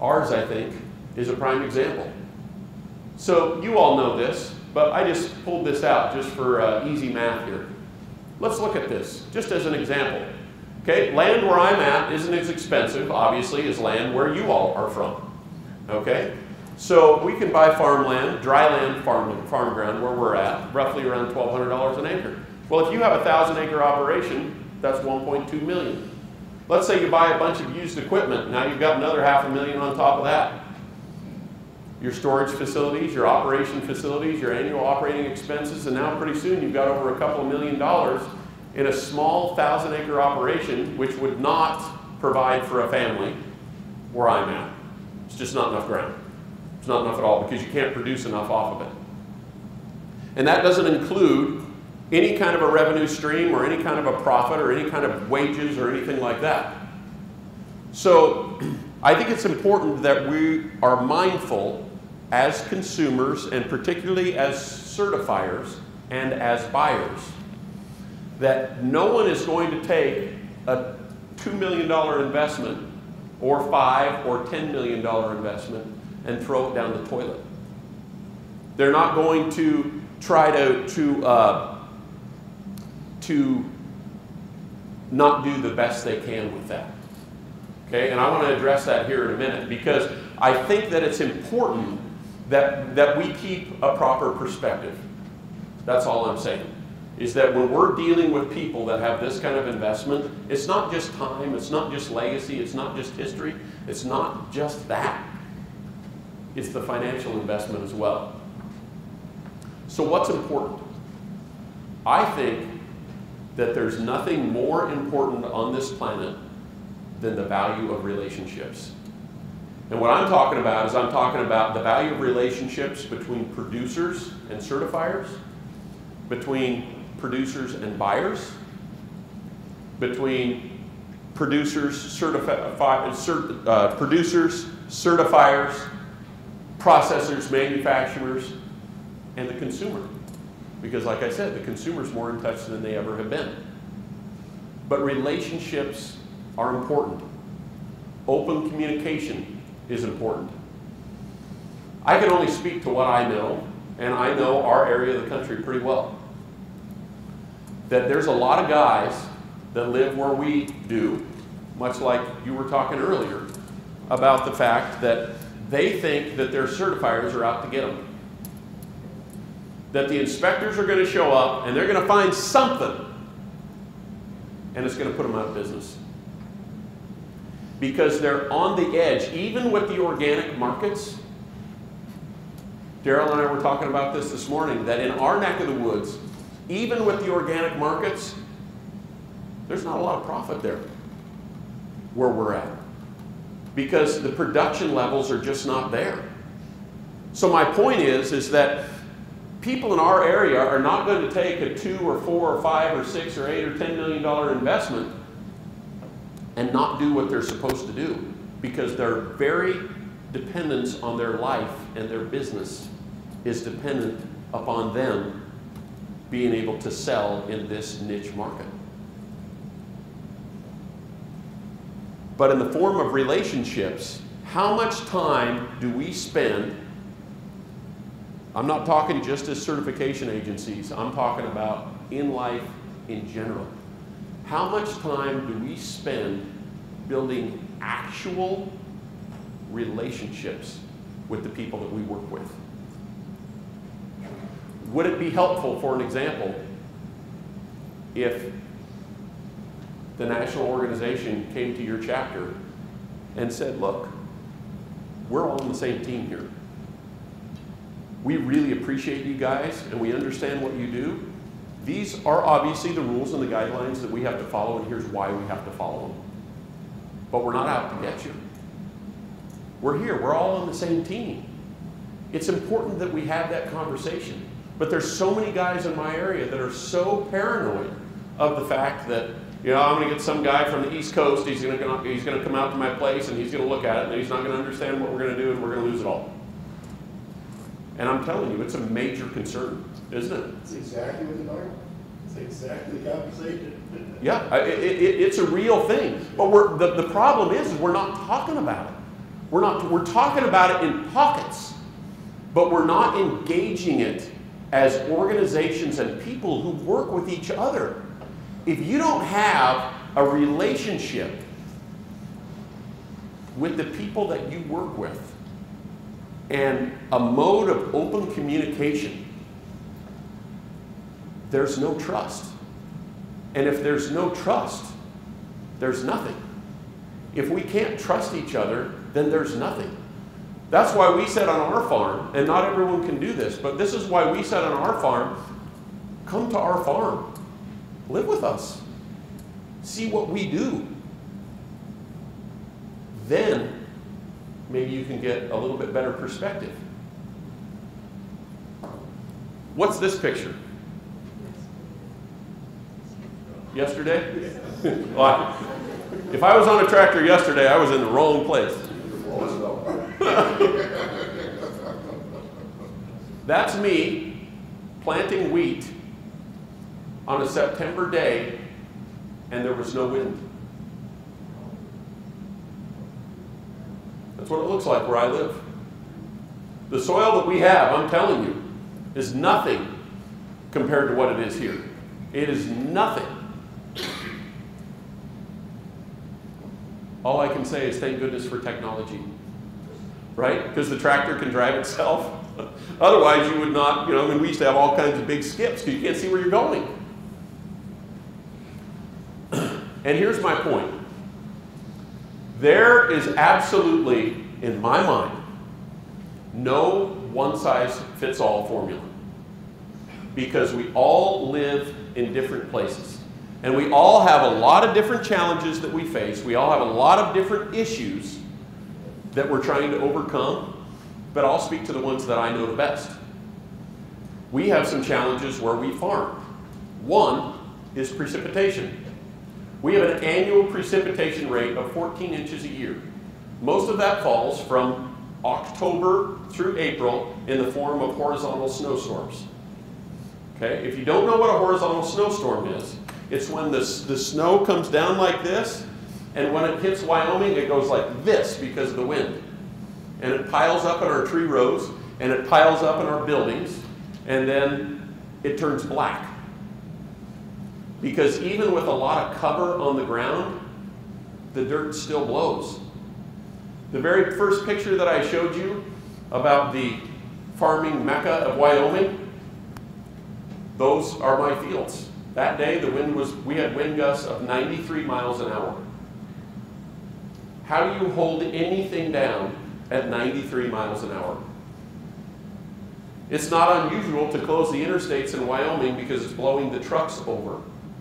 Ours, I think, is a prime example. So you all know this, but I just pulled this out just for uh, easy math here. Let's look at this, just as an example. Okay, land where I'm at isn't as expensive, obviously, as land where you all are from. Okay, so we can buy farmland, dry land farm, farm ground where we're at, roughly around $1,200 an acre. Well, if you have a thousand acre operation, that's 1.2 million. Let's say you buy a bunch of used equipment. Now you've got another half a million on top of that. Your storage facilities, your operation facilities, your annual operating expenses, and now pretty soon you've got over a couple of million dollars in a small thousand acre operation which would not provide for a family where I'm at. It's just not enough ground. It's not enough at all because you can't produce enough off of it. And that doesn't include any kind of a revenue stream or any kind of a profit or any kind of wages or anything like that. So (clears throat) I think it's important that we are mindful as consumers and particularly as certifiers and as buyers that no one is going to take a $2 million investment or five or $10 million investment and throw it down the toilet. They're not going to try to, to, uh, to not do the best they can with that. Okay, and I want to address that here in a minute because I think that it's important that, that we keep a proper perspective. That's all I'm saying. Is that when we're dealing with people that have this kind of investment, it's not just time, it's not just legacy, it's not just history, it's not just that it's the financial investment as well. So, what's important? I think that there's nothing more important on this planet than the value of relationships. And what I'm talking about is I'm talking about the value of relationships between producers and certifiers, between producers and buyers, between producers, certifi- uh, producers, certifiers, processors, manufacturers, and the consumer. Because, like I said, the consumer's more in touch than they ever have been. But relationships are important. Open communication is important. I can only speak to what I know, and I know our area of the country pretty well. That there's a lot of guys that live where we do, much like you were talking earlier about the fact that they think that their certifiers are out to get them. That the inspectors are going to show up and they're going to find something and it's going to put them out of business. Because they're on the edge, even with the organic markets. Daryl and I were talking about this this morning that in our neck of the woods, even with the organic markets, there's not a lot of profit there where we're at because the production levels are just not there. So my point is, is that people in our area are not going to take a two or four or five or six or eight or ten million dollar investment and not do what they're supposed to do because their very dependence on their life and their business is dependent upon them being able to sell in this niche market. But in the form of relationships, how much time do we spend? I'm not talking just as certification agencies, I'm talking about in life in general. How much time do we spend building actual relationships with the people that we work with? Would it be helpful, for an example, if the national organization came to your chapter and said, look, we're all on the same team here. We really appreciate you guys and we understand what you do. These are obviously the rules and the guidelines that we have to follow, and here's why we have to follow them. But we're not out to get you. We're here, we're all on the same team. It's important that we have that conversation. But there's so many guys in my area that are so paranoid of the fact that you know, I'm going to get some guy from the East Coast. He's going to he's going to come out to my place and he's going to look at it and he's not going to understand what we're going to do and we're going to lose it all. And I'm telling you, it's a major concern, isn't it? That's exactly what the are. It's exactly the conversation. (laughs) Yeah, it, it, it's a real thing. But we're, the, the problem is, is we're not talking about it. We're not. We're talking about it in pockets, but we're not engaging it as organizations and people who work with each other if you don't have a relationship with the people that you work with and a mode of open communication, there's no trust. And if there's no trust, there's nothing. If we can't trust each other, then there's nothing. That's why we said on our farm, and not everyone can do this, but this is why we said on our farm, come to our farm. Live with us. See what we do. Then maybe you can get a little bit better perspective. What's this picture? Yesterday? (laughs) well, if I was on a tractor yesterday, I was in the wrong place. (laughs) That's me planting wheat on a September day and there was no wind. That's what it looks like where I live. The soil that we have, I'm telling you, is nothing compared to what it is here. It is nothing. All I can say is thank goodness for technology, right? Because the tractor can drive itself. (laughs) Otherwise, you would not, you know, I mean, we used to have all kinds of big skips because you can't see where you're going. And here's my point there is absolutely, in my mind, no one size fits all formula because we all live in different places. And we all have a lot of different challenges that we face. We all have a lot of different issues that we're trying to overcome, but I'll speak to the ones that I know the best. We have some challenges where we farm. One is precipitation. We have an annual precipitation rate of 14 inches a year. Most of that falls from October through April in the form of horizontal snowstorms. Okay, if you don't know what a horizontal snowstorm is, it's when the, the snow comes down like this, and when it hits Wyoming, it goes like this because of the wind. And it piles up in our tree rows, and it piles up in our buildings, and then it turns black. Because even with a lot of cover on the ground, the dirt still blows. The very first picture that I showed you about the farming mecca of Wyoming, those are my fields. That day, the wind was, we had wind gusts of 93 miles an hour. How do you hold anything down at 93 miles an hour? It's not unusual to close the interstates in Wyoming because it's blowing the trucks over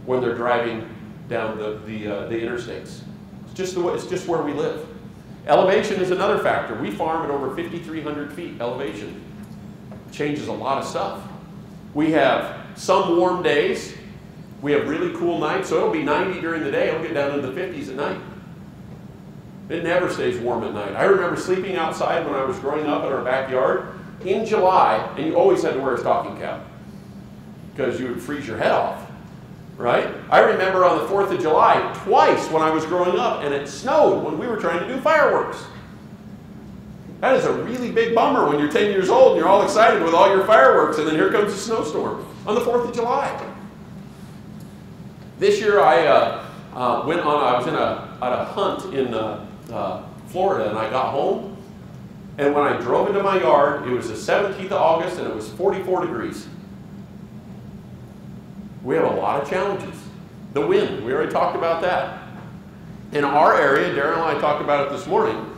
when they're driving down the, the, uh, the interstates. It's just, the way, it's just where we live. Elevation is another factor. We farm at over 5,300 feet elevation. Changes a lot of stuff. We have some warm days. We have really cool nights, so it'll be 90 during the day. It'll get down into the 50s at night. It never stays warm at night. I remember sleeping outside when I was growing up in our backyard in July, and you always had to wear a stocking cap because you would freeze your head off, right? I remember on the 4th of July twice when I was growing up, and it snowed when we were trying to do fireworks. That is a really big bummer when you're 10 years old and you're all excited with all your fireworks, and then here comes a snowstorm on the 4th of July. This year I uh, uh, went on, I was in a, at a hunt in uh, uh, Florida, and I got home, and when I drove into my yard, it was the 17th of August, and it was 44 degrees. We have a lot of challenges. The wind, we already talked about that. In our area, Darren and I talked about it this morning,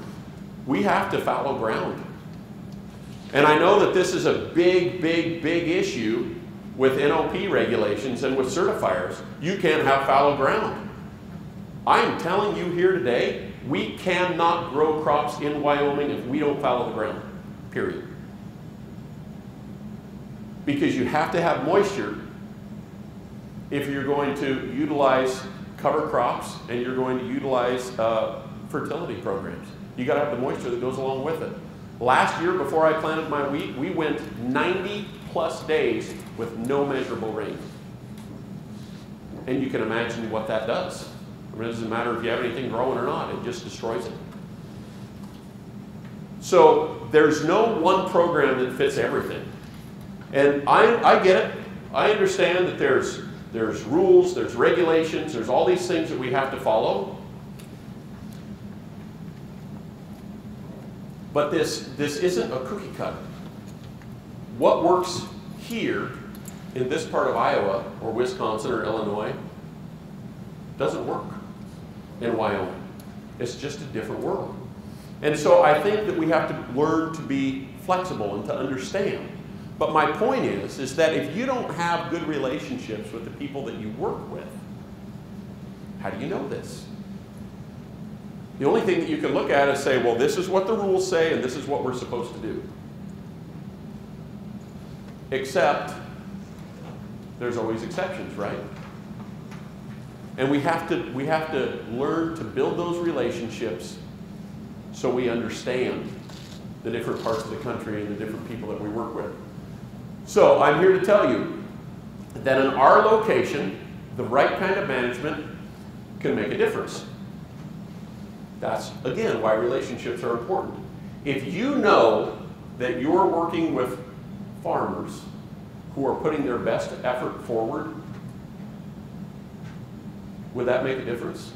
we have to fallow ground. And I know that this is a big, big, big issue with NOP regulations and with certifiers. You can't have fallow ground. I'm telling you here today, we cannot grow crops in Wyoming if we don't fallow the ground, period. Because you have to have moisture if you're going to utilize cover crops and you're going to utilize uh, fertility programs. You got to have the moisture that goes along with it. Last year, before I planted my wheat, we went 90 plus days with no measurable rain. And you can imagine what that does. I mean, it doesn't matter if you have anything growing or not, it just destroys it. So there's no one program that fits everything. And I, I get it. I understand that there's, there's rules, there's regulations, there's all these things that we have to follow. But this, this isn't a cookie cutter. What works here in this part of Iowa or Wisconsin or Illinois doesn't work in Wyoming. It's just a different world. And so I think that we have to learn to be flexible and to understand. But my point is, is that if you don't have good relationships with the people that you work with, how do you know this? The only thing that you can look at is say, well, this is what the rules say and this is what we're supposed to do. Except there's always exceptions, right? And we have to we have to learn to build those relationships so we understand the different parts of the country and the different people that we work with. So I'm here to tell you that in our location, the right kind of management can make a difference. That's, again, why relationships are important. If you know that you're working with farmers who are putting their best effort forward, would that make a difference?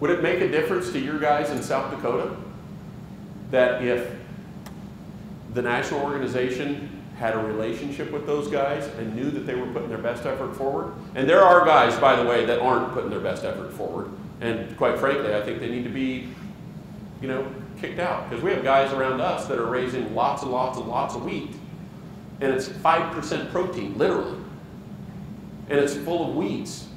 Would it make a difference to your guys in South Dakota that if the national organization had a relationship with those guys and knew that they were putting their best effort forward? And there are guys, by the way, that aren't putting their best effort forward. And quite frankly, I think they need to be, you know, kicked out. Because we have guys around us that are raising lots and lots and lots of wheat. And it's 5% protein, literally. And it's full of weeds.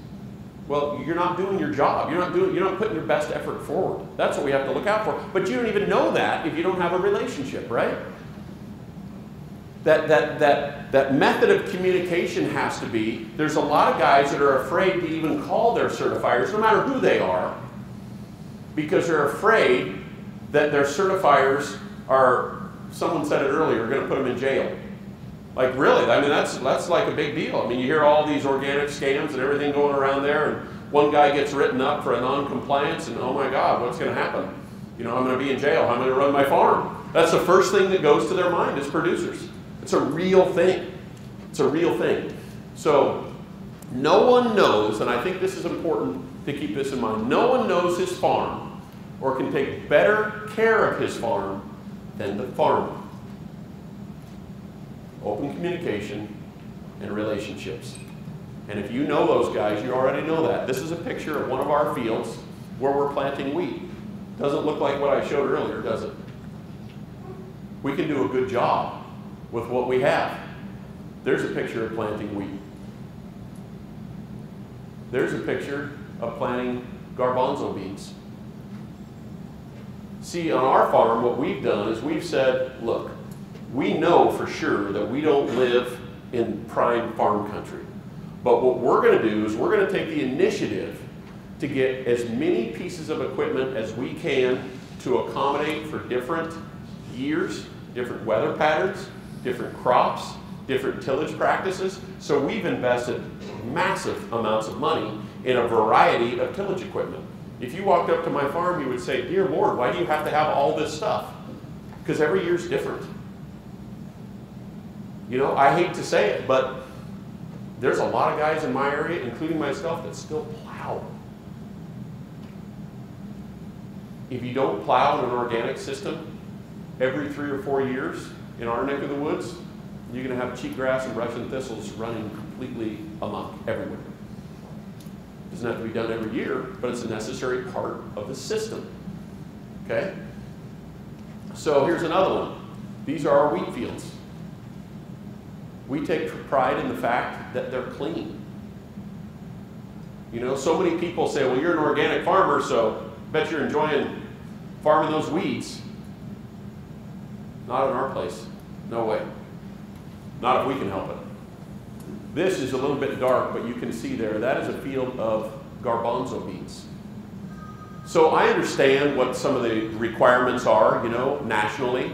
Well, you're not doing your job. You're not doing you're not putting your best effort forward. That's what we have to look out for. But you don't even know that if you don't have a relationship, right? That that that that method of communication has to be there's a lot of guys that are afraid to even call their certifiers, no matter who they are, because they're afraid that their certifiers are, someone said it earlier, going to put them in jail. Like really, I mean that's that's like a big deal. I mean you hear all these organic scams and everything going around there, and one guy gets written up for a non-compliance, and oh my God, what's going to happen? You know, I'm going to be in jail. I'm going to run my farm. That's the first thing that goes to their mind as producers. It's a real thing. It's a real thing. So no one knows, and I think this is important to keep this in mind. No one knows his farm or can take better care of his farm than the farmer open communication, and relationships. And if you know those guys, you already know that. This is a picture of one of our fields where we're planting wheat. Doesn't look like what I showed earlier, does it? We can do a good job with what we have. There's a picture of planting wheat. There's a picture of planting garbanzo beans. See, on our farm, what we've done is we've said, look, we know for sure that we don't live in prime farm country. But what we're going to do is we're going to take the initiative to get as many pieces of equipment as we can to accommodate for different years, different weather patterns, different crops, different tillage practices. So we've invested massive amounts of money in a variety of tillage equipment. If you walked up to my farm, you would say, Dear Lord, why do you have to have all this stuff? Because every year's different. You know, I hate to say it, but there's a lot of guys in my area, including myself, that still plow. If you don't plow in an organic system every three or four years in our neck of the woods, you're going to have cheatgrass and Russian thistles running completely amok everywhere. It doesn't have to be done every year, but it's a necessary part of the system. Okay? So here's another one. These are our wheat fields. We take pride in the fact that they're clean. You know, so many people say, well, you're an organic farmer, so bet you're enjoying farming those weeds. Not in our place. No way. Not if we can help it. This is a little bit dark, but you can see there, that is a field of garbanzo beans. So I understand what some of the requirements are, you know, nationally.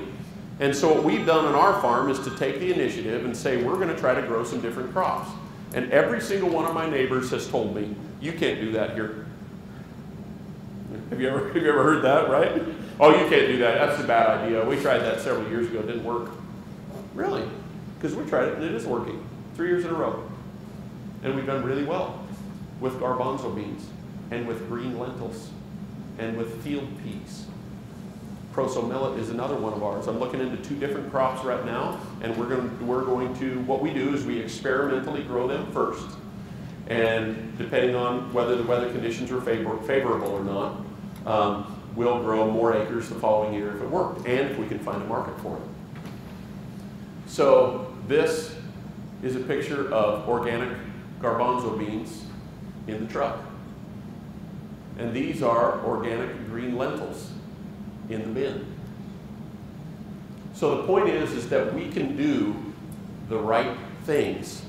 And so what we've done on our farm is to take the initiative and say, we're going to try to grow some different crops. And every single one of my neighbors has told me, you can't do that here. Have you ever, (laughs) have you ever heard that, right? Oh, you can't do that. That's a bad idea. We tried that several years ago. It didn't work. Really? Because we tried it and it is working. Three years in a row. And we've done really well with garbanzo beans and with green lentils and with field peas. Proso millet is another one of ours. I'm looking into two different crops right now, and we're going to, we're going to, what we do is we experimentally grow them first. And depending on whether the weather conditions are favor, favorable or not, um, we'll grow more acres the following year if it worked, and if we can find a market for it. So this is a picture of organic garbanzo beans in the truck. And these are organic green lentils in the bin. So the point is, is that we can do the right things.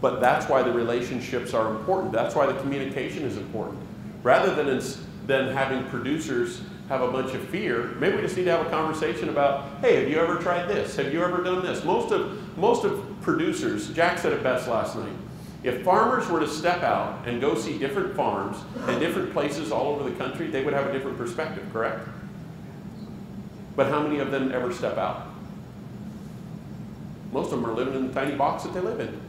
But that's why the relationships are important. That's why the communication is important. Rather than, than having producers have a bunch of fear, maybe we just need to have a conversation about, hey, have you ever tried this? Have you ever done this? Most of, most of producers, Jack said it best last night, if farmers were to step out and go see different farms and different places all over the country, they would have a different perspective, correct? But how many of them ever step out? Most of them are living in the tiny box that they live in,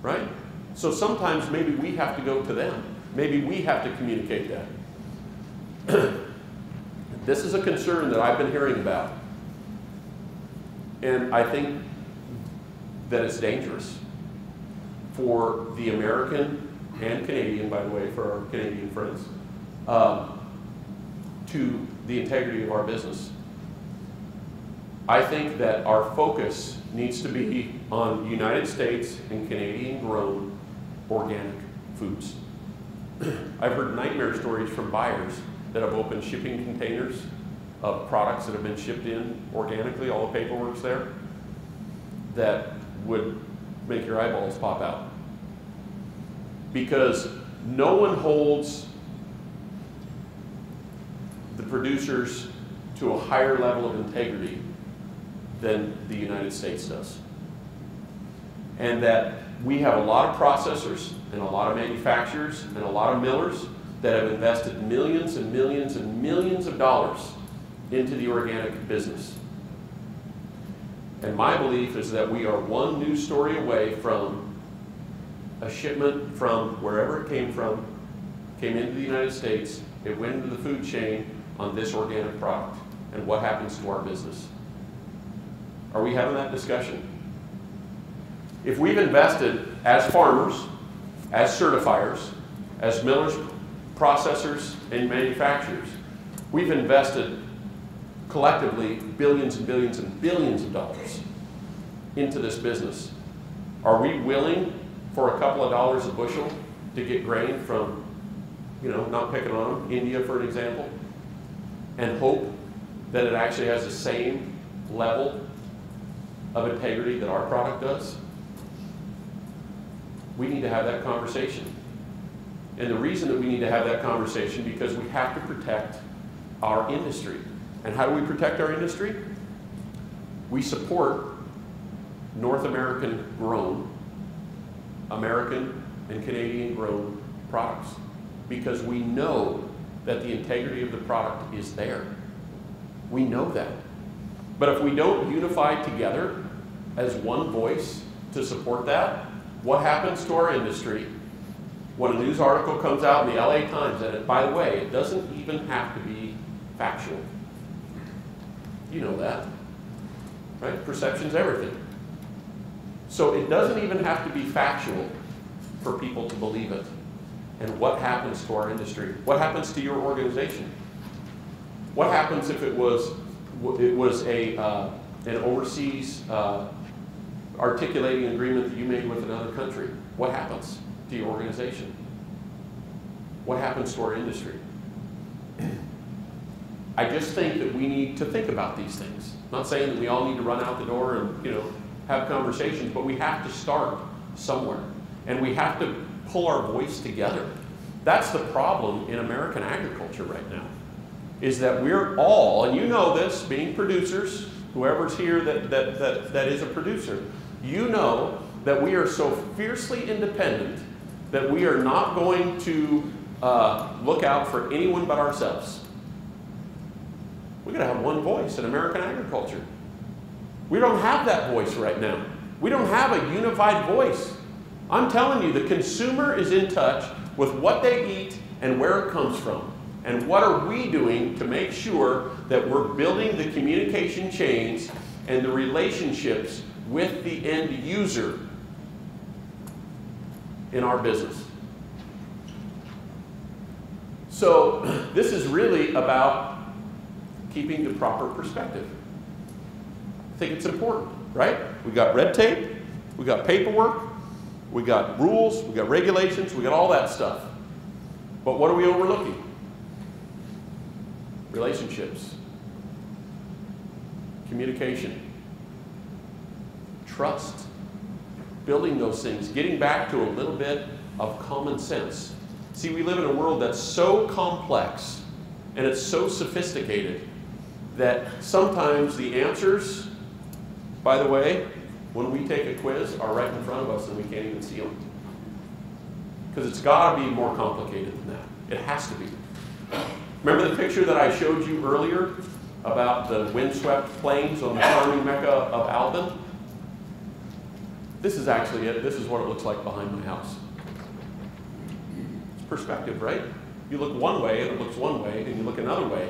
right? So sometimes maybe we have to go to them. Maybe we have to communicate that. (clears throat) this is a concern that I've been hearing about. And I think that it's dangerous for the American and Canadian, by the way, for our Canadian friends, um, to the integrity of our business. I think that our focus needs to be on United States and Canadian grown organic foods. I've heard nightmare stories from buyers that have opened shipping containers of products that have been shipped in organically, all the paperwork's there, that would make your eyeballs pop out. Because no one holds the producers to a higher level of integrity than the United States does. And that we have a lot of processors and a lot of manufacturers and a lot of millers that have invested millions and millions and millions of dollars into the organic business. And my belief is that we are one news story away from a shipment from wherever it came from, came into the United States, it went into the food chain on this organic product. And what happens to our business? Are we having that discussion? If we've invested as farmers, as certifiers, as millers, processors, and manufacturers, we've invested collectively billions and billions and billions of dollars into this business. Are we willing for a couple of dollars a bushel to get grain from, you know, not picking on India for an example, and hope that it actually has the same level of integrity that our product does? We need to have that conversation. And the reason that we need to have that conversation because we have to protect our industry. And how do we protect our industry? We support North American grown, American and Canadian grown products because we know that the integrity of the product is there. We know that. But if we don't unify together as one voice to support that, what happens to our industry when a news article comes out in the LA Times? And it, by the way, it doesn't even have to be factual. You know that, right? Perception's everything. So it doesn't even have to be factual for people to believe it. And what happens to our industry? What happens to your organization? What happens if it was it was a uh, an overseas uh, articulating agreement that you made with another country? What happens to your organization? What happens to our industry? I just think that we need to think about these things. I'm not saying that we all need to run out the door and you know have conversations, but we have to start somewhere, and we have to pull our voice together. That's the problem in American agriculture right now, is that we're all, and you know this, being producers, whoever's here that, that, that, that is a producer, you know that we are so fiercely independent that we are not going to uh, look out for anyone but ourselves. We're going to have one voice in American agriculture. We don't have that voice right now. We don't have a unified voice. I'm telling you, the consumer is in touch with what they eat and where it comes from. And what are we doing to make sure that we're building the communication chains and the relationships with the end user in our business? So, (clears throat) this is really about keeping the proper perspective. I think it's important, right? We got red tape, we got paperwork, we got rules, we got regulations, we got all that stuff. But what are we overlooking? Relationships, communication, trust, building those things, getting back to a little bit of common sense. See, we live in a world that's so complex and it's so sophisticated that sometimes the answers, by the way, when we take a quiz, are right in front of us and we can't even see them. Because it's got to be more complicated than that. It has to be. Remember the picture that I showed you earlier about the windswept plains on the farming mecca of Albin? This is actually it. This is what it looks like behind my house. It's perspective, right? You look one way and it looks one way, and you look another way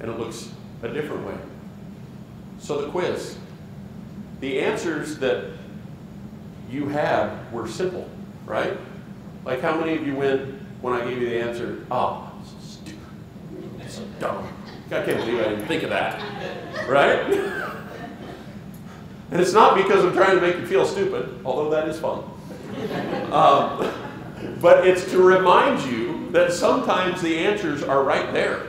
and it looks a different way. So the quiz. The answers that you had were simple, right? Like how many of you went when I gave you the answer, ah, oh, so stupid, so dumb. I can't believe I didn't think of that, right? (laughs) and it's not because I'm trying to make you feel stupid, although that is fun. Um, but it's to remind you that sometimes the answers are right there.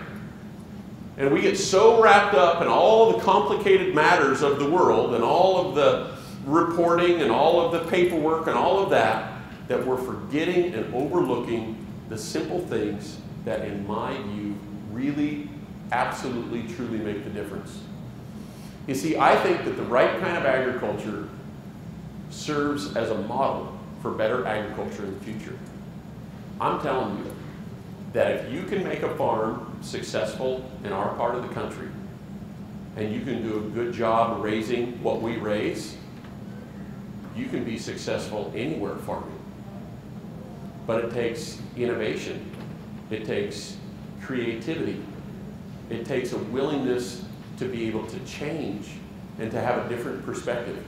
And we get so wrapped up in all the complicated matters of the world and all of the reporting and all of the paperwork and all of that, that we're forgetting and overlooking the simple things that, in my view, really, absolutely, truly make the difference. You see, I think that the right kind of agriculture serves as a model for better agriculture in the future. I'm telling you that if you can make a farm successful in our part of the country, and you can do a good job raising what we raise, you can be successful anywhere farming. But it takes innovation, it takes creativity, it takes a willingness to be able to change and to have a different perspective.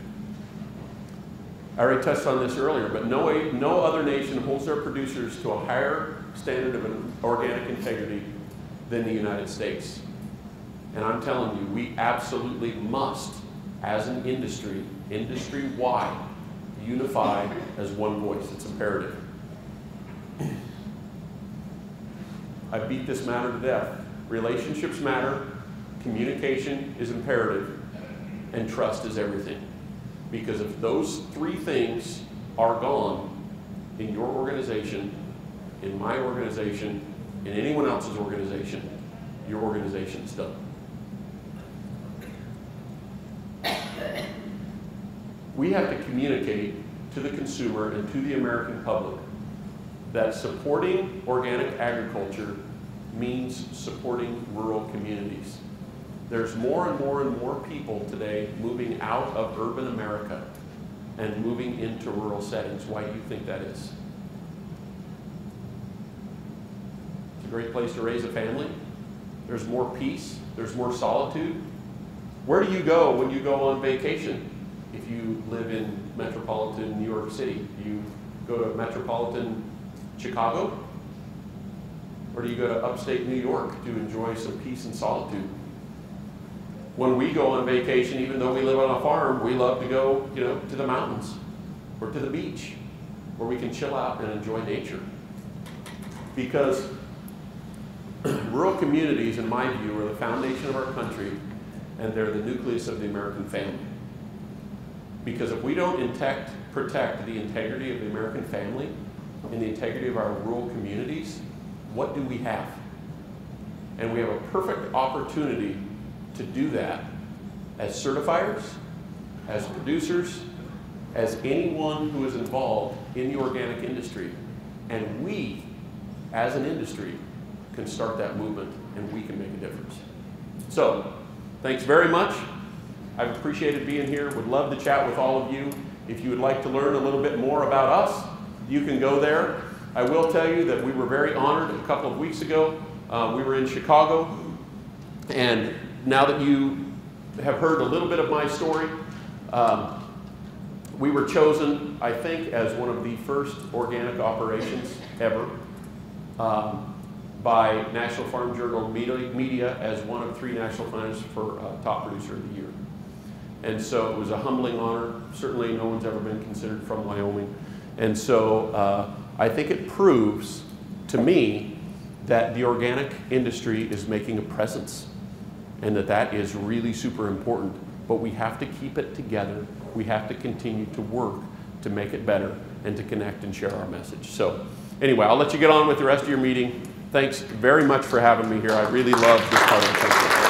I already touched on this earlier, but no, no other nation holds their producers to a higher standard of organic integrity than the United States. And I'm telling you, we absolutely must, as an industry, industry wide, unify as one voice. It's imperative. (clears throat) I beat this matter to death. Relationships matter, communication is imperative, and trust is everything. Because if those three things are gone in your organization, in my organization, in anyone else's organization, your organization is done. We have to communicate to the consumer and to the American public that supporting organic agriculture means supporting rural communities. There's more and more and more people today moving out of urban America and moving into rural settings. Why do you think that is? It's a great place to raise a family. There's more peace. There's more solitude. Where do you go when you go on vacation? If you live in metropolitan New York City, do you go to metropolitan Chicago? Or do you go to upstate New York to enjoy some peace and solitude? When we go on vacation, even though we live on a farm, we love to go, you know, to the mountains or to the beach where we can chill out and enjoy nature. Because (clears throat) rural communities, in my view, are the foundation of our country and they're the nucleus of the American family. Because if we don't intact, protect the integrity of the American family and the integrity of our rural communities, what do we have? And we have a perfect opportunity to do that as certifiers, as producers, as anyone who is involved in the organic industry. And we, as an industry, can start that movement and we can make a difference. So, thanks very much. I've appreciated being here. Would love to chat with all of you. If you would like to learn a little bit more about us, you can go there. I will tell you that we were very honored a couple of weeks ago. Uh, we were in Chicago, and now that you have heard a little bit of my story, um, we were chosen, I think, as one of the first organic operations ever um, by National Farm Journal Media, as one of three national finalists for uh, top producer of the year. And so it was a humbling honor. Certainly, no one's ever been considered from Wyoming. And so uh, I think it proves to me that the organic industry is making a presence and that that is really super important. But we have to keep it together. We have to continue to work to make it better and to connect and share our message. So, anyway, I'll let you get on with the rest of your meeting. Thanks very much for having me here. I really love this part of the country.